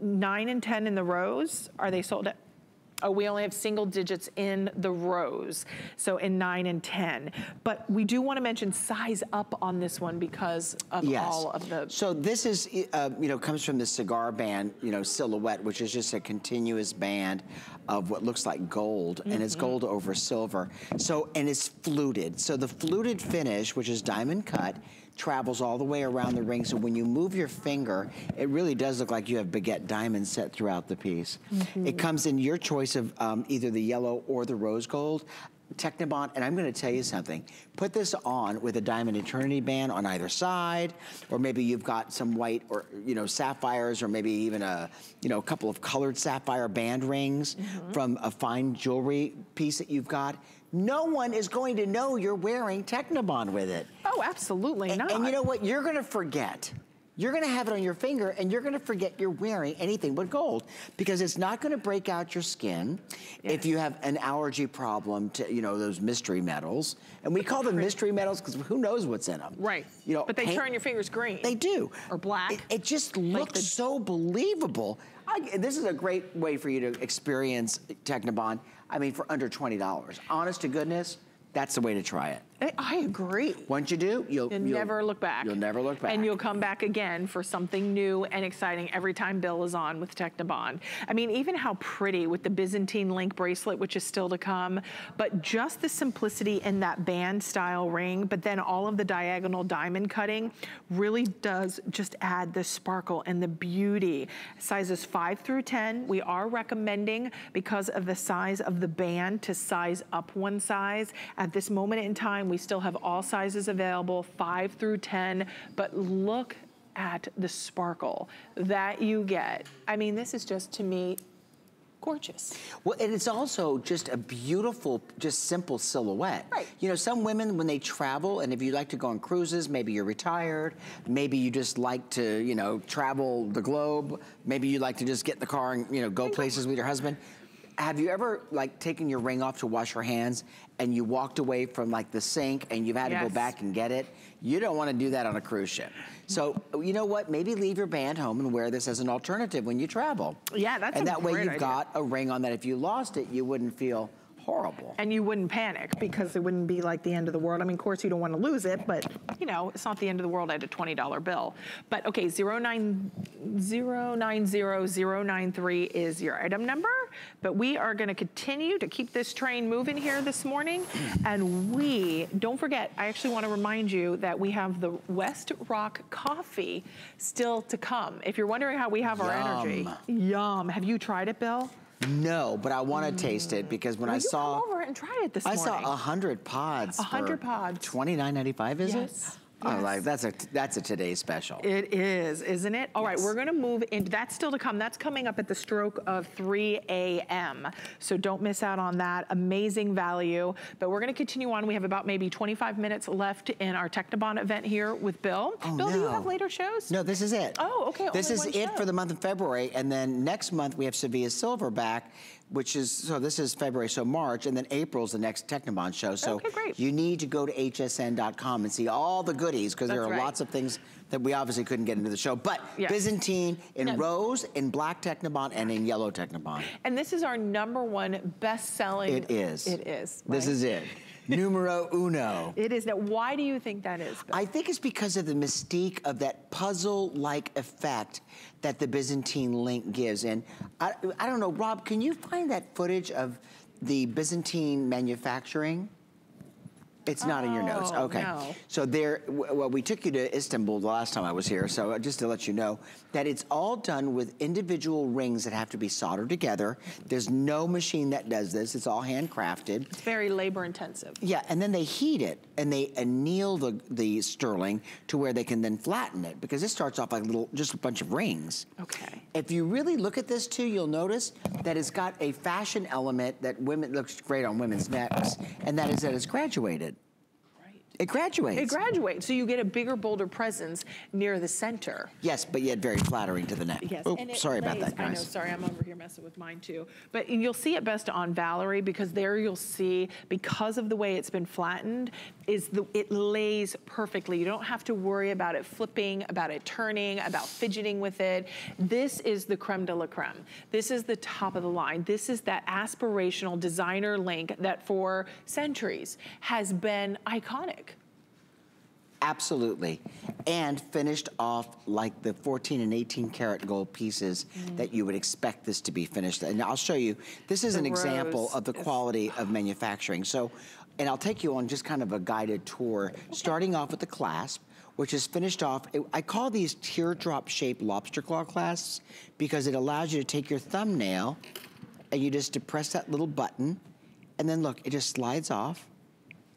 nine and 10 in the rose. Are they sold at Oh, we only have single digits in the rose, so in nine and 10. But we do want to mention size up on this one because of yes. all of the... So this is, uh, you know, comes from the cigar band, you know, silhouette, which is just a continuous band of what looks like gold, mm -hmm. and it's mm-hmm. gold over silver. So, and it's fluted. So the fluted finish, which is diamond cut, travels all the way around the ring. So when you move your finger, it really does look like you have baguette diamonds set throughout the piece. Mm -hmm. It comes in your choice of um, either the yellow or the rose gold. Technibond, and I'm gonna tell you something. Put this on with a diamond eternity band on either side, or maybe you've got some white or, you know, sapphires, or maybe even a, you know, a couple of colored sapphire band rings mm -hmm. from a fine jewelry piece that you've got no one is going to know you're wearing Technibond with it. Oh, absolutely and, not. And you know what? You're going to forget. You're gonna have it on your finger and you're gonna forget you're wearing anything but gold because it's not gonna break out your skin yes. if you have an allergy problem to, you know, those mystery metals. And we call them mystery metals because who knows what's in them. Right, you know, but they paint, turn your fingers green. They do. Or black. It, it just like looks so believable. I, this is a great way for you to experience Technibond. I mean, for under $20. Honest to goodness, that's the way to try it. I agree. Once you do, you'll, you'll, never look back. You'll never look back. And you'll come back again for something new and exciting every time Bill is on with Technibond. I mean, even how pretty with the Byzantine link bracelet, which is still to come, but just the simplicity in that band style ring, but then all of the diagonal diamond cutting really does just add the sparkle and the beauty. Sizes five through 10, we are recommending because of the size of the band to size up one size. At this moment in time, we still have all sizes available, five through 10, but look at the sparkle that you get. I mean, this is just, to me, gorgeous. Well, and it's also just a beautiful, just simple silhouette. Right. You know, some women, when they travel, and if you like to go on cruises, maybe you're retired, maybe you just like to, you know, travel the globe, maybe you like to just get in the car and, you know, go places with your husband have you ever like taken your ring off to wash your hands and you walked away from like the sink and you've had yes. to go back and get it? You don't want to do that on a cruise ship. So you know what? Maybe leave your band home and wear this as an alternative when you travel. Yeah, that's a great and that way you've idea. got a ring on that if you lost it, you wouldn't feel horrible. And you wouldn't panic because it wouldn't be like the end of the world. I mean, of course, you don't want to lose it, but you know, it's not the end of the world at a $20 bill. But okay, 090093 is your item number. But we are going to continue to keep this train moving here this morning. And we, don't forget, I actually want to remind you that we have the West Rock coffee still to come. If you're wondering how we have our Yum. energy. Yum. Have you tried it, Bill? No, but I want to mm. taste it because when Will I saw, over and try it this I morning. saw a hundred pods. A hundred pods. Twenty nine ninety five. Is yes. it? Yes. Oh, like that's a that's a today's special. It is, isn't it? All yes. right, we're going to move into that's still to come. That's coming up at the stroke of 3 a.m. So don't miss out on that. Amazing value. But we're going to continue on. We have about maybe 25 minutes left in our Technibond event here with Bill. Oh, Bill, no. do you have later shows? No, this is it. Oh, okay. This is it show. for the month of February, and then next month we have Sevilla Silver back which is, so this is February, so March, and then April's the next Technibond show. So okay, you need to go to hsn.com and see all the goodies because there are right. lots of things that we obviously couldn't get into the show. But yes. Byzantine in yeah. rose, in black Technibond, and in yellow Technibond. And this is our number one best-selling. It is. It is. Right? This is it. numero uno. It is. Now, why do you think that is? Bill? I think it's because of the mystique of that puzzle-like effect that the Byzantine link gives. And I, I don't know, Rob, can you find that footage of the Byzantine manufacturing? It's not in your notes. Oh, Okay. No. So there, well, we took you to Istanbul the last time I was here. So uh, just to let you know that it's all done with individual rings that have to be soldered together. There's no machine that does this. It's all handcrafted. It's very labor intensive. Yeah, and then they heat it and they anneal the, the sterling to where they can then flatten it because it starts off like little, just a bunch of rings. Okay. If you really look at this too, you'll notice that it's got a fashion element that women looks great on women's necks, and that is that it's graduated. It graduates. It graduates, so you get a bigger, bolder presence near the center. Yes, but yet very flattering to the neck. Yes, oh, sorry lays, about that, guys. I know, sorry, I'm over here messing with mine too. But you'll see it best on Valerie because there you'll see, because of the way it's been flattened, is the it lays perfectly. You don't have to worry about it flipping, about it turning, about fidgeting with it. This is the creme de la creme. This is the top of the line. This is that aspirational designer link that for centuries has been iconic. Absolutely. And finished off like the 14 and 18 karat gold pieces mm. that you would expect this to be finished. And I'll show you, this is the an example of the quality of manufacturing. So, and I'll take you on just kind of a guided tour, okay. starting off with the clasp, which is finished off. I call these teardrop shaped lobster claw clasps because it allows you to take your thumbnail and you just depress that little button and then look, it just slides off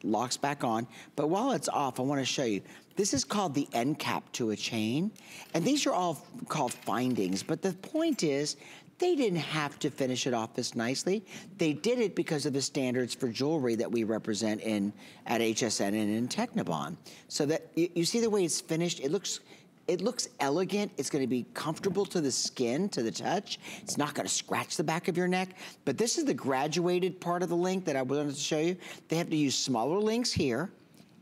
locks back on. But while it's off, I wanna show you. This is called the end cap to a chain. And these are all called findings. But the point is, they didn't have to finish it off this nicely. They did it because of the standards for jewelry that we represent in at HSN and in Technibond. So that you, you see the way it's finished, it looks it looks elegant. It's gonna be comfortable to the skin, to the touch. It's not gonna scratch the back of your neck. But this is the graduated part of the link that I wanted to show you. They have to use smaller links here.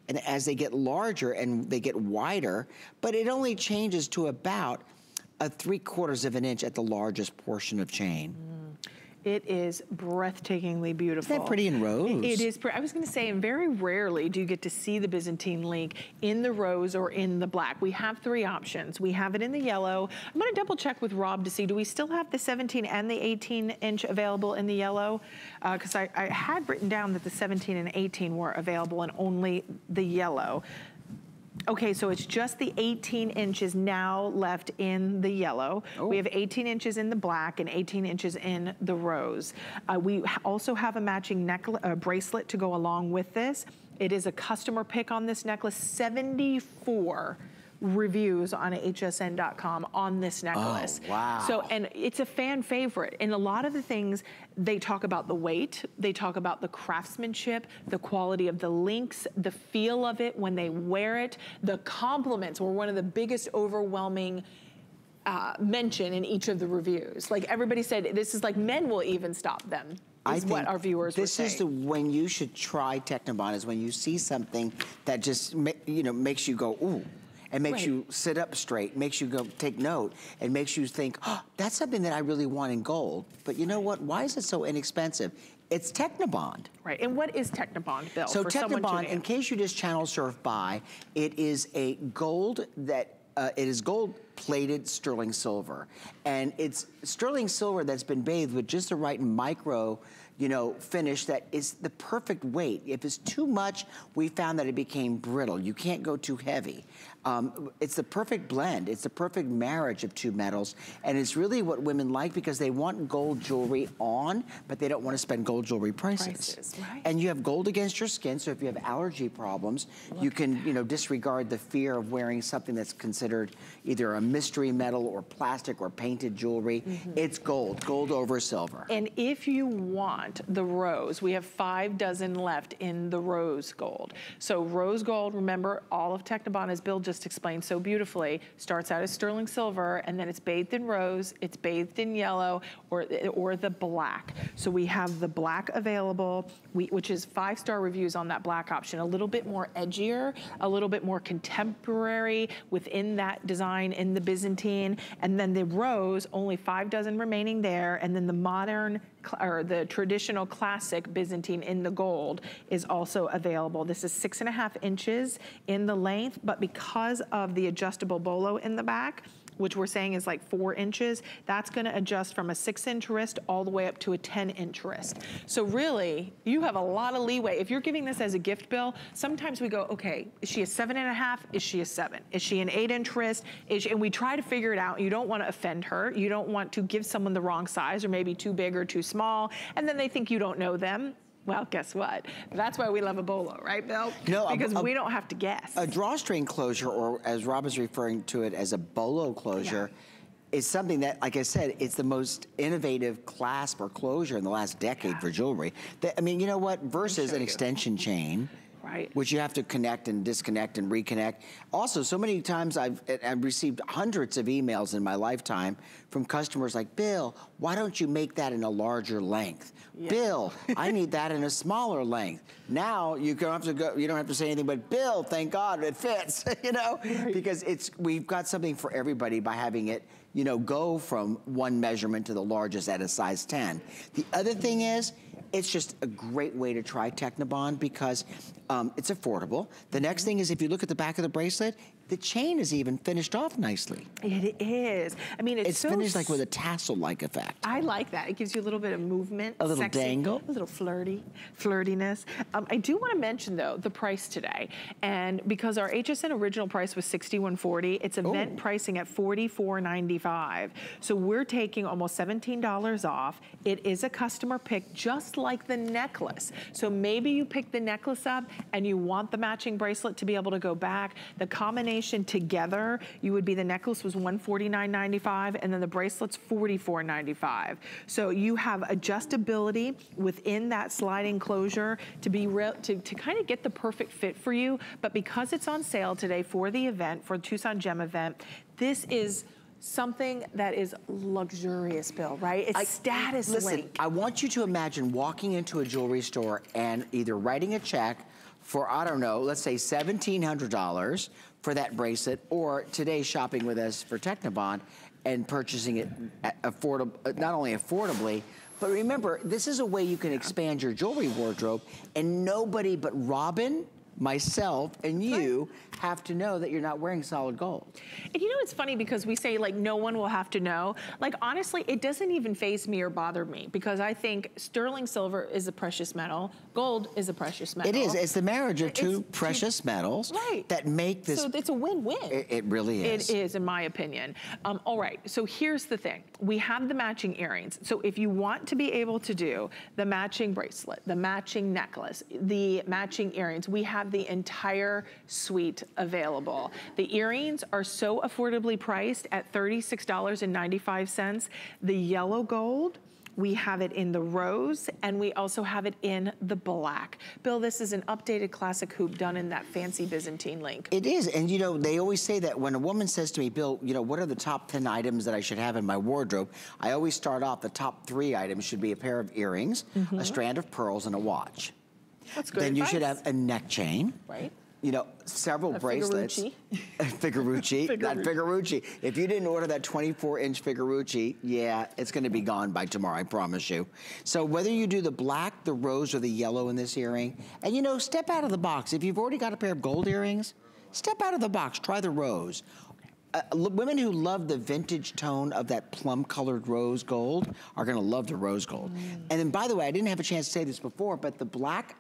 And as they get larger and they get wider, but it only changes to about a three quarters of an inch at the largest portion of chain. Mm. It is breathtakingly beautiful. Isn't that pretty in rose? It is. I was going to say, and very rarely do you get to see the Byzantine link in the rose or in the black. We have three options. We have it in the yellow. I'm going to double check with Rob to see, do we still have the 17 and the 18 inch available in the yellow? Because uh, I, I had written down that the 17 and 18 were available and only the yellow. Okay, so it's just the 18 inches now left in the yellow. Oh. We have 18 inches in the black and 18 inches in the rose. Uh, we also have a matching necklace, uh, bracelet to go along with this. It is a customer pick on this necklace, 74 reviews on hsn.com on this necklace. Oh, wow. So, and it's a fan favorite. And a lot of the things, they talk about the weight, they talk about the craftsmanship, the quality of the links, the feel of it when they wear it, the compliments were one of the biggest overwhelming uh, mention in each of the reviews. Like everybody said, this is like men will even stop them. Is I think what our viewers this is the when you should try Technibond is when you see something that just you know makes you go ooh and makes Right. you sit up straight, makes you go take note, and makes you think, oh, that's something that I really want in gold. But you know what? Why is it so inexpensive? It's Technibond. Right, and what is Technibond, Bill? So for Technibond, in case you just channel surf by, it is a gold that uh, it is gold plated sterling silver, and it's sterling silver that's been bathed with just the right micro. You know, finish that is the perfect weight. If it's too much, we found that it became brittle. You can't go too heavy. Um, it's the perfect blend. It's the perfect marriage of two metals, and it's really what women like because they want gold jewelry on, but they don't want to spend gold jewelry prices. Prices, right. And you have gold against your skin, so if you have allergy problems, you can, you know, disregard the fear of wearing something that's considered either a mystery metal or plastic or painted jewelry. It's gold, gold over silver. And if you want the rose, we have five dozen left in the rose gold. So rose gold, remember, all of Technibond, is Bill just explained so beautifully, starts out as sterling silver, and then it's bathed in rose, it's bathed in yellow, or, or the black. So we have the black available, we, which is five-star reviews on that black option, a little bit more edgier, a little bit more contemporary within that design in the Byzantine, and then the rose, only five dozen remaining there, and then the modern or the traditional classic Byzantine in the gold is also available. This is six and a half inches in the length, but because of the adjustable bolo in the back, which we're saying is like four inches, that's gonna adjust from a six inch wrist all the way up to a 10 inch wrist. So really, you have a lot of leeway. If you're giving this as a gift Bill, sometimes we go, okay, is she a seven and a half? Is she a seven? Is she an eight inch wrist? Is she, and we try to figure it out. You don't wanna offend her. You don't want to give someone the wrong size or maybe too big or too small. And then they think you don't know them. Well, guess what? That's why we love a bolo, right, Bill? No, because a- we don't have to guess. A drawstring closure, or as Rob is referring to it as a bolo closure, is something that, like I said, it's the most innovative clasp or closure in the last decade for jewelry. That- I mean, you know what? Versus an you. extension chain. Right. Which you have to connect and disconnect and reconnect. Also, so many times I've, eh, I've received hundreds of emails in my lifetime from customers like, Bill, why don't you make that in a larger length? Bill, I need that in a smaller length. Now you don't have to go. You don't have to say anything but Bill. Thank God it fits. you know, because it's we've got something for everybody by having it. You know, go from one measurement to the largest at a size 10. The other thing is, it's just a great way to try Technibond because um, it's affordable. The next thing is if you look at the back of the bracelet, the chain is even finished off nicely. it is. I mean, it's, It's so finished like with a tassel-like effect. I like that. It gives you a little bit of movement. A little sexy, dangle. A little flirty, flirtiness. Um, I do want to mention though the price today, and because our HSN original price was sixty-one forty, it's event Ooh. pricing at forty-four ninety-five. So we're taking almost seventeen dollars off. It is a customer pick, just like the necklace. So maybe you pick the necklace up and you want the matching bracelet to be able to go back. The combination together, you would be the necklace was one forty-nine ninety-five, and then the bracelet's forty-four ninety-five. So you have adjustability within that sliding closure to be real to, to kind of get the perfect fit for you. But because it's on sale today for the event, for Tucson Gem event, this is something that is luxurious, Bill, right? It's status Listen, link. I want you to imagine walking into a jewelry store and either writing a check for, I don't know, let's say $1,700 for that bracelet, or today shopping with us for Technibond and purchasing it affordable, not only affordably, but remember, this is a way you can expand your jewelry wardrobe, and nobody but Robin, myself, and you have to know that you're not wearing solid gold. And you know, it's funny because we say like no one will have to know. Like honestly, it doesn't even faze me or bother me because I think sterling silver is a precious metal, gold is a precious metal. It is. It's the marriage of It's two two- precious metals Right. that make this. So it's a win-win. it, it really is. It is, in my opinion. Um, all right, so here's the thing. We have the matching earrings. So if you want to be able to do the matching bracelet, the matching necklace, the matching earrings, we have the entire suite available. The earrings are so affordably priced at $36.95. The yellow gold, we have it in the rose, and we also have it in the black. Bill, this is an updated classic hoop done in that fancy Byzantine link. It is, and you know, they always say that when a woman says to me, Bill, you know, what are the top 10 items that I should have in my wardrobe? I always start off, the top three items should be a pair of earrings, mm -hmm. a mm-hmm. strand of pearls, and a watch. That's good Then advice. you should have a neck chain. Right you know, several a bracelets. Figurucci. Figurucci, that Figurucci. If you didn't order that 24 inch Figurucci, yeah, it's gonna be gone by tomorrow, I promise you. So whether you do the black, the rose, or the yellow in this earring, and you know, step out of the box. If you've already got a pair of gold earrings, step out of the box, try the rose. Uh, women who love the vintage tone of that plum colored rose gold are gonna love the rose gold. Mm. And then by the way, I didn't have a chance to say this before, but the black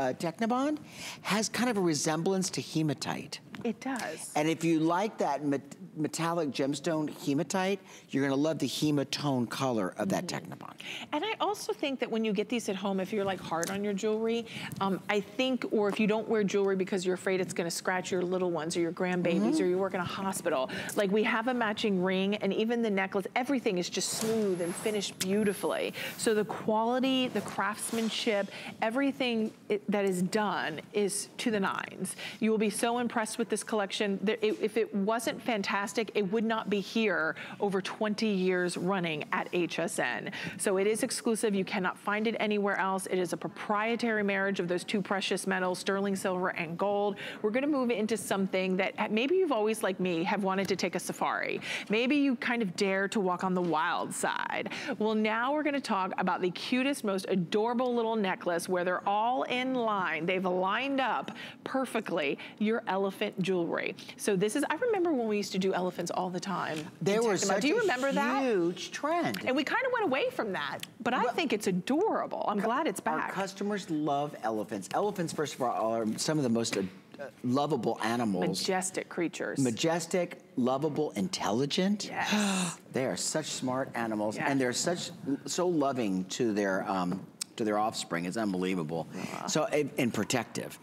uh, Technibond has kind of a resemblance to hematite. It does. And if you like that met metallic gemstone hematite, you're gonna love the hematone color of that mm -hmm. Technibond. And I also think that when you get these at home, if you're like hard on your jewelry, um, I think, or if you don't wear jewelry because you're afraid it's gonna scratch your little ones or your grandbabies mm -hmm. or you work in a hospital, like we have a matching ring and even the necklace, everything is just smooth and finished beautifully. So the quality, the craftsmanship, everything that is done is to the nines. You will be so impressed with this collection. If it wasn't fantastic, it would not be here over 20 years running at HSN. So it is exclusive. You cannot find it anywhere else. It is a proprietary marriage of those two precious metals, sterling silver and gold. We're gonna move into something that uh, maybe you've always, like me, have wanted to take a safari. Maybe you kind of dare to walk on the wild side. Well, now we're gonna talk about the cutest, most adorable little necklace where they're all in line. They've lined up perfectly. Your elephant jewelry. So this is, I remember when we used to do elephants all the time. There was such Do you remember a that? huge trend. And we kind of went away from that, but I think it's adorable. I'm glad it's back. Our customers love elephants. Elephants, first of all, are some of the most uh, lovable animals. Majestic creatures. Majestic, lovable, intelligent. Yes. they are such smart animals, yes. and they're such so loving to their um, to their offspring. It's unbelievable. Uh. So and protective.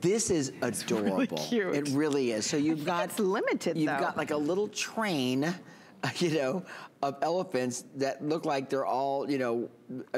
This is adorable. Really it really is. So you've got it's limited. You've though. got like a little train, you know, of elephants that look like they're all, you know,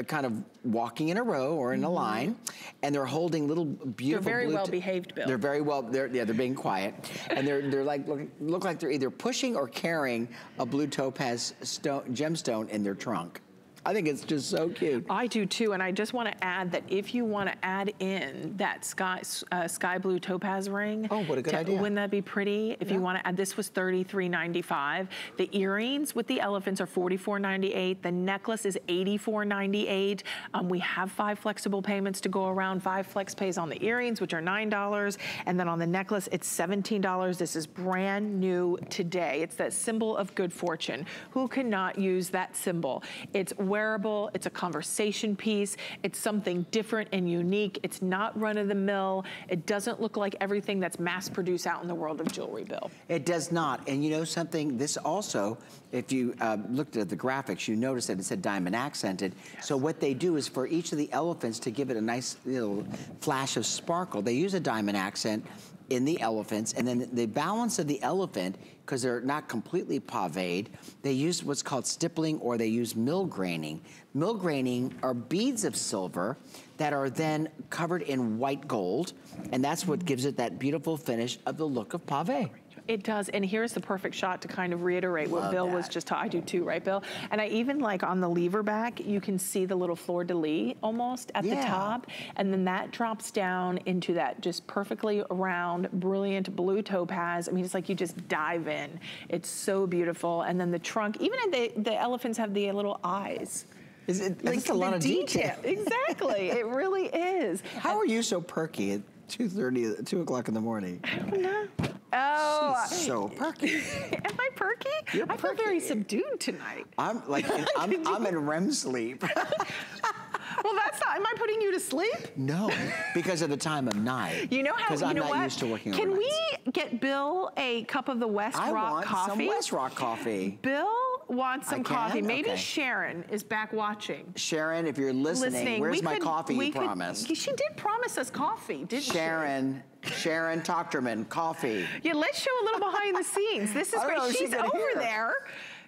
kind of walking in a row or in mm -hmm. a mm-hmm. line, and they're holding little beautiful. They're very well behaved, Bill. They're very well. They're yeah. They're being quiet, and they're they're like look, look like they're either pushing or carrying a blue topaz stone gemstone in their trunk. I think it's just so cute. I do too, and I just want to add that if you want to add in that sky uh, sky blue topaz ring. Oh, what a good to, idea. Wouldn't that be pretty? If yeah. you want to add, this was $33.95. The earrings with the elephants are $44.98. The necklace is $84.98. Um, we have five flexible payments to go around. Five flex pays on the earrings, which are $9. And then on the necklace, it's $17. This is brand new today. It's that symbol of good fortune. Who cannot use that symbol? It's wearable, it's a conversation piece, it's something different and unique. It's not run of the mill. It doesn't look like everything that's mass produced out in the world of jewelry, Bill. It does not. And you know something, this also, if you uh, looked at the graphics, you noticed that it said diamond accented. Yes. So what they do is for each of the elephants to give it a nice little flash of sparkle, they use a diamond accent in the elephants, and then the balance of the elephant, because they're not completely paved, they use what's called stippling or they use millgraining. Mill graining are beads of silver that are then covered in white gold, and that's what gives it that beautiful finish of the look of pave. It does, and here's the perfect shot to kind of reiterate Love what Bill that. was just, talking, I do too, right, Bill? And I even like on the lever back, you can see the little fleur-de-lis almost at yeah. the top, and then that drops down into that just perfectly round, brilliant blue topaz. I mean, it's like you just dive in. It's so beautiful. And then the trunk, even the, the elephants have the little eyes. Is it, like a lot of detail. detail. exactly, it really is. How are you so perky at 2.30, 2 o'clock in the morning? I don't know. Oh, She's so perky. Am I perky? You're I perky. feel very subdued tonight. I'm like, I'm, I'm in REM sleep. well, that's not, am I putting you to sleep? No, because of the time of night. You know how, Because I'm know not what? used to working Can we get Bill a cup of the West I Rock want coffee? some West Rock coffee. Bill wants some coffee. Maybe Okay. Sharon is back watching. Sharon, if you're listening, Listening. where's my could- coffee you could- promised? She did promise us coffee, didn't she? Sharon, Sharon Tochterman, coffee. Yeah, let's show a little behind the scenes. This is great. know She's she's over hear. there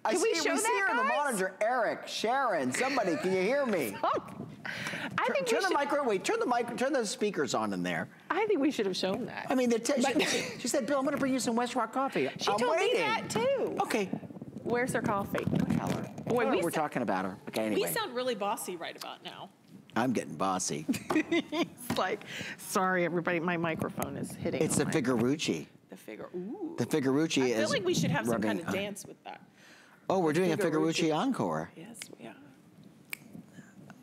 I Can see, we show we see that, her in the guys? monitor. Eric, Sharon, somebody, can you hear me? Oh, I think turn the should, micro. Wait, turn the mic. Turn the speakers on in there. I think we should have shown that. I mean, the But- she, she said, "Bill, I'm going to bring you some West Rock coffee." She I'm told me that too. Okay, Where's her coffee? tell her. Boy, we we're sa- talking about her. Okay, anyway. We sound really bossy right about now. I'm getting bossy. It's like, sorry, everybody, my microphone is hitting. it's the Figurucci. The figure. Ooh. The Figurucci is. I is. feel like we should have some kind of dance with that. Oh, we're doing a Figurucci. Figurucci encore. Yes, we are.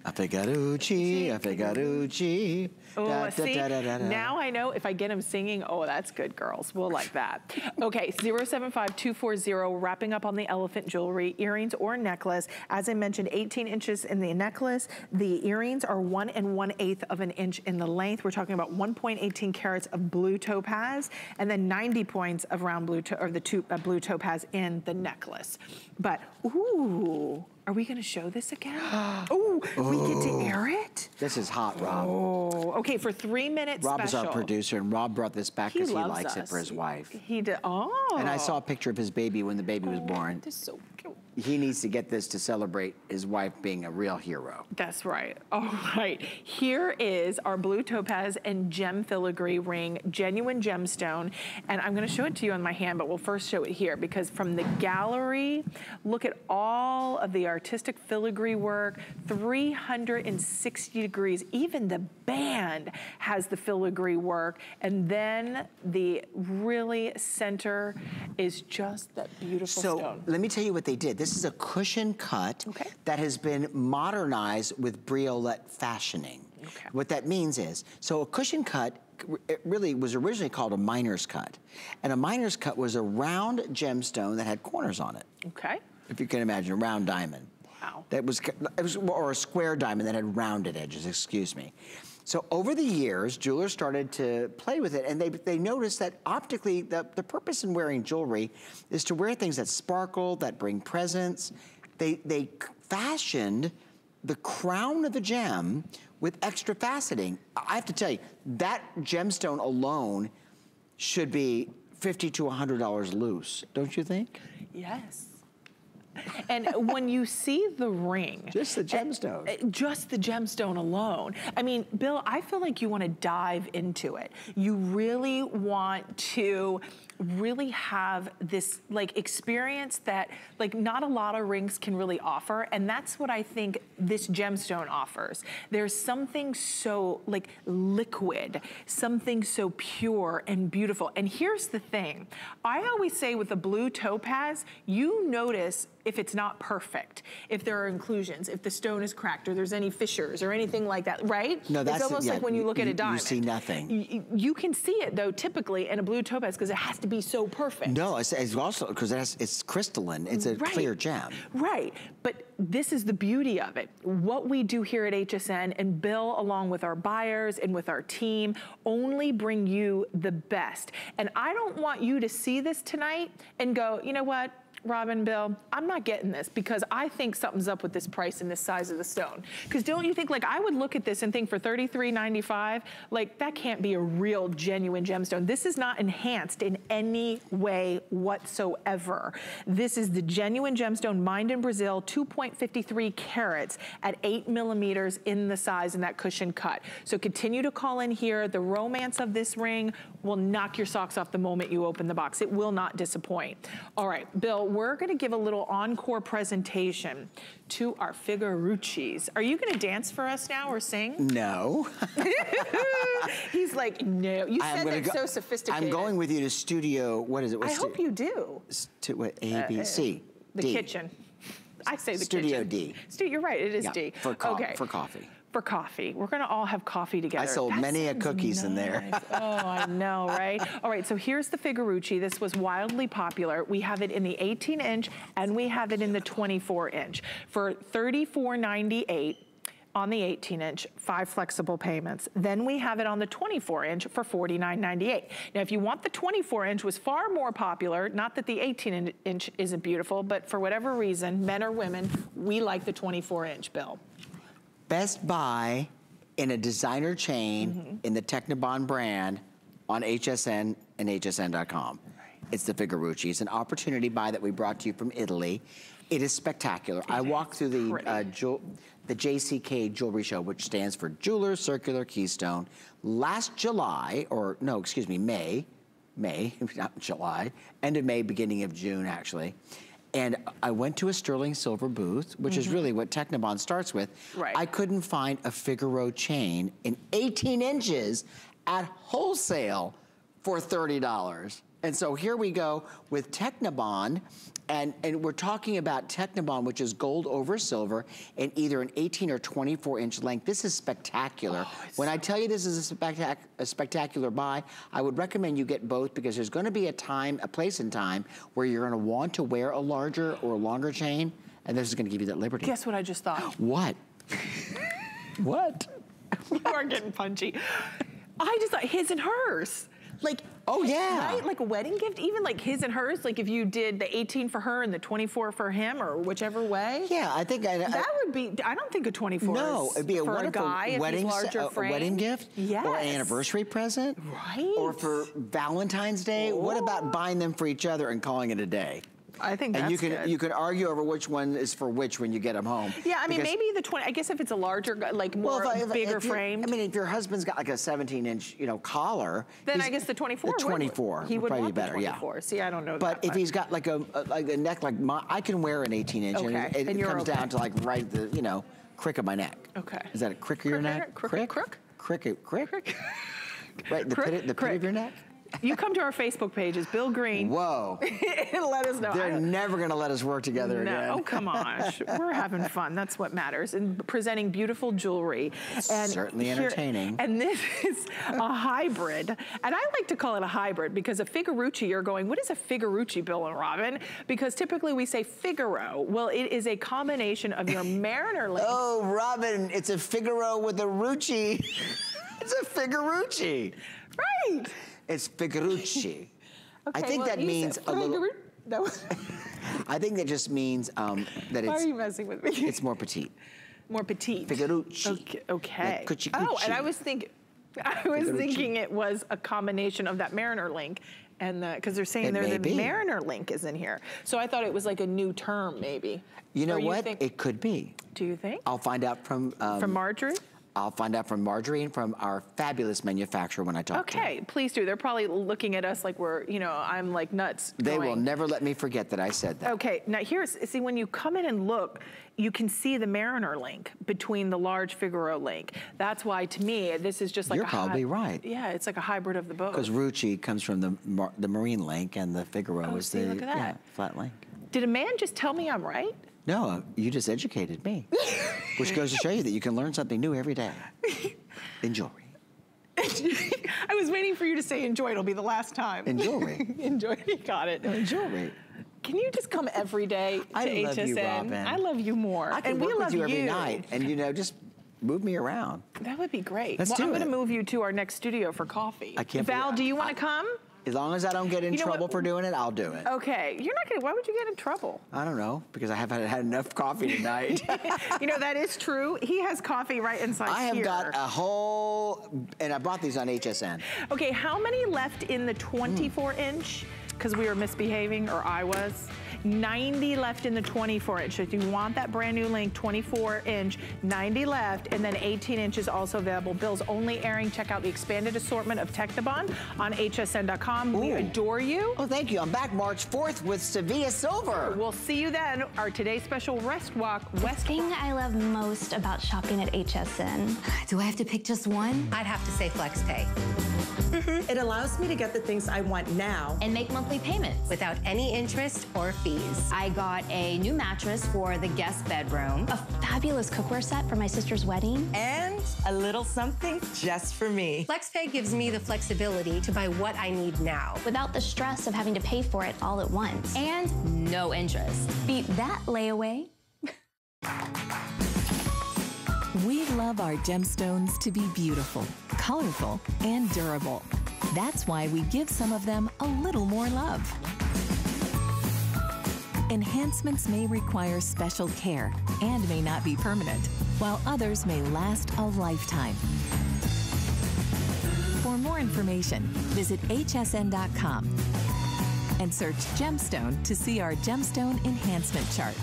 A Figurucci, a Figurucci. Oh, Da, see, da, da, now I know if I get him singing, oh, that's good, girls. We'll like that. Okay, 075240, wrapping up on the elephant jewelry, earrings or necklace. As I mentioned, 18 inches in the necklace. The earrings are one and one eighth of an inch in the length. We're talking about 1.18 carats of blue topaz, and then 90 points of round blue, to, or the two, uh, blue topaz in the necklace. But, ooh, are we gonna show this again? oh, we get to air it? This is hot, Rob. Oh, okay, for three minutes Rob special. is our producer, and Rob brought this back because he, loves likes it for his wife. He did, oh. And I saw a picture of his baby when the baby was oh, born. This is so cute. He needs to get this to celebrate his wife being a real hero. That's right. All right. Here is our blue topaz and gem filigree ring, genuine gemstone. And I'm going to show it to you on my hand, but we'll first show it here because from the gallery, look at all of the artistic filigree work, 360 degrees. Even the band has the filigree work. And then the really center is just that beautiful So stone. let me tell you what they did. This is a cushion cut Okay. that has been modernized with briolette fashioning. Okay. What that means is, so a cushion cut it really was originally called a miner's cut. And a miner's cut was a round gemstone that had corners on it. Okay. If you can imagine, a round diamond. Wow. That was, it was, or a square diamond that had rounded edges, excuse me. So over the years, jewelers started to play with it, and they, they noticed that optically, the, the purpose in wearing jewelry is to wear things that sparkle, that bring presence. They, they fashioned the crown of the gem with extra faceting. I have to tell you, that gemstone alone should be 50 to $100 loose, don't you think? Yes. And when you see the ring, Just the gemstone. uh, just the gemstone alone. I mean, Bill, I feel like you want to dive into it. You really want to really have this like experience that like not a lot of rings can really offer and that's what I think this gemstone offers. There's something so like liquid, something so pure and beautiful. And here's the thing. I always say with the blue topaz, you notice if it's not perfect, if there are inclusions, if the stone is cracked or there's any fissures or anything like that, right? No, that's it's almost yeah, like when you you- look at you- a you diamond. see nothing. Y- You can see it though, typically in a blue topaz because it has to be so perfect. No, it's, it's also because it's crystalline. It's a Right. clear gem. Right, but this is the beauty of it. What we do here at HSN and Bill, along with our buyers and with our team, only bring you the best. And I don't want you to see this tonight and go, you know what? Robin, Bill, I'm not getting this because I think something's up with this price and this size of the stone. Because don't you think, like, I would look at this and think for $33.95, like, that can't be a real, genuine gemstone. This is not enhanced in any way whatsoever. This is the genuine gemstone mined in Brazil, 2.53 carats at 8 millimeters in the size in that cushion cut. So continue to call in here. The romance of this ring will knock your socks off the moment you open the box. It will not disappoint. All right, Bill, we're gonna give a little encore presentation to our Figurucci's. Are you gonna dance for us now or sing? No. He's like, no. You said that go- so sophisticated. I'm going with you to studio, what is it? I What's hope stu- you do. To what, A, B, uh, C, uh, The D. kitchen. I say the kitchen. Studio kitchen. D. Stu, you're right, it is Yeah, D. for co- okay. for coffee. For coffee. We're gonna all have coffee together. I sold That many a cookies in there. oh, I know, right? All right, so here's the Figurucci. This was wildly popular. We have it in the 18 inch and we have it in the 24 inch for $34.98 on the 18 inch, five flexible payments. Then we have it on the 24 inch for $49.98. Now, if you want the 24 inch was far more popular, not that the 18 inch isn't beautiful, but for whatever reason, men or women, we like the 24 inch, Bill. Best Buy in a designer chain Mm-hmm. in the Technibond brand on HSN and hsn.com. it's the Figurucci. It's an opportunity buy that we brought to you from Italy. It is spectacular. I walked through the uh, the JCK Jewelry Show, which stands for Jeweler Circular Keystone, last July, or no, excuse me, May, May, not July, end of May, beginning of June, actually. And I went to a sterling silver booth, which is mm-hmm. really what Technibond starts with. Right. I couldn't find a Figaro chain in 18 inches at wholesale for $30. And so here we go with Technibond, and, and we're talking about Technibond, which is gold over silver, in either an 18 or 24 inch length. This is spectacular. Oh, when I tell you this is a, spectac a spectacular buy, I would recommend you get both because there's gonna be a time, a place in time, where you're gonna want to wear a larger or a longer chain, and this is gonna give you that liberty. Guess what I just thought? What? what? you are getting punchy. I just thought his and hers. Like, Oh, yeah. Right? Like a wedding gift, even like his and hers. Like if you did the 18 for her and the 24 for him or whichever way. Yeah, I think I, I That would be, I don't think a 24 No, is it'd be a for wonderful a guy wedding, he's se- larger a- a wedding gift, Yes. or an anniversary present, Right. Or for Valentine's Day. What about buying them for each other and calling it a day? I think And you can good. you can argue over which one is for which when you get them home. yeah, I mean, maybe the 20, I guess if it's a larger, like more if if- bigger if frame. I mean, if your husband's got like a 17 inch, you know, collar, then I guess the 24 The 24 He would probably want be better, the yeah. 24. See, I don't know But if he's got like a, a like a neck like my, I can wear an 18 inch, and Okay, it, it and you're comes okay. down to like right the you know crick of my neck. Okay. Is that a crick of your Crick neck? crook- crick, crook? crick, crick, Crick. Right, the Crick, pit, the pit crick. of your neck. You come to our Facebook pages, Bill Green, Whoa, and let us know. They're never gonna let us work together No, again. oh come on, we're having fun. That's what matters. And presenting beautiful jewelry. And Certainly here- entertaining. And this is a hybrid, and I like to call it a hybrid because a Figurucci. You're going, what is a Figurucci, Bill and Robin? Because typically we say Figaro. Well, it is a combination of your Mariner link. Oh, Robin, it's a Figaro with a Rucci. it's a Figurucci. Right. It's Figurucci. okay, I think well, that means a little. Was, I think that just means um, that why are you messing with me? it's more petite. more petite. Figurucci. Okay. okay. Like cucci oh, and I was thinking, I was Figurucci. thinking it was a combination of that Mariner link and the because they're saying It there the be. Mariner link is in here. So I thought it was like a new term, maybe. You know Or what? think- it could be. do you think? I'll find out from um, From Marjorie? I'll find out from Marjorie and from our fabulous manufacturer when I talk to her. Okay, please do. They're probably looking at us like we're, you know, I'm like nuts. They will never let me forget that I said that. Okay, now here's, see, when you come in and look, you can see the Mariner link between the large Figaro link. That's why, to me, this is just like You're probably right. Yeah, it's like a hybrid of the both. Because Rucci comes from the mar- the marine link and the Figaro Oh, is see, the look at that. yeah, flat link. Did a man just tell me I'm right? No, uh, you just educated me, which goes to show you that you can learn something new every day in jewelry. I was waiting for you to say enjoy. It'll be the last time. In jewelry. enjoy. You got it. In jewelry. Can you just come every day to I love HSN? you, Robin. I love you more. I can and work we with love you every night, and you know, just move me around. That would be great. Let's well, do I'm going to move you to our next studio for coffee. I can't Val, do you want to come? As long as I don't get in You know trouble what? for doing it, I'll do it. Okay. You're not going to. Why would you get in trouble? I don't know because I haven't had enough coffee tonight. you know that is true. He has coffee right inside I have here. got a whole, and I bought these on HSN. Okay, how many left in the 24 inch? Because we were misbehaving, or I was. 90 left in the 24 inch. So if you want that brand new link, 24 inch, 90 left, and then 18 inches also available. Bill's only airing. Check out the expanded assortment of Technibond on hsn.com. We adore you. Oh, thank you. I'm back March 4th with Sevilla Silver. We'll see you then. Our today's special rest walk, West thing I love most about shopping at HSN. Do I have to pick just one? I'd have to say FlexPay mm-hmm. It allows me to get the things I want now. And make monthly payments. without any interest or fees. I got a new mattress for the guest bedroom A fabulous cookware set for my sister's wedding. And a little something just for me. FlexPay gives me the flexibility to buy what I need now. Without the stress of having to pay for it all at once. and no interest. Beat that layaway. We love our gemstones to be beautiful, colorful, and durable. That's why we give some of them a little more love. Enhancements may require special care and may not be permanent, while others may last a lifetime. For more information, visit hsn.com. and search gemstone to see our gemstone enhancement chart.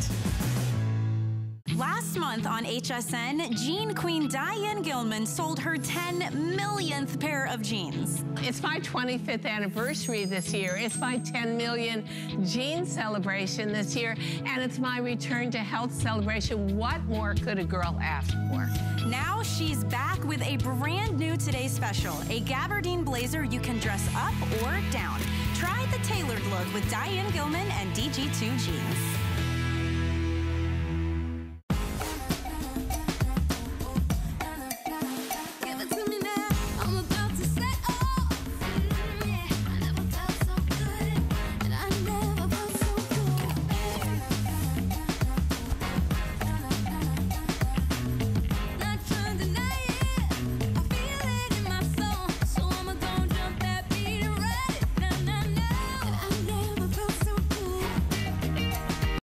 Last month on HSN, jean queen Diane Gilman sold her 10 millionth pair of jeans. It's my 25th anniversary this year. It's my 10 million jean celebration this year, and it's my return to health celebration. What more could a girl ask for? Now she's back with a brand new Today Special, a gabardine blazer you can dress up or down. Try the tailored look with Diane Gilman and DG2 jeans.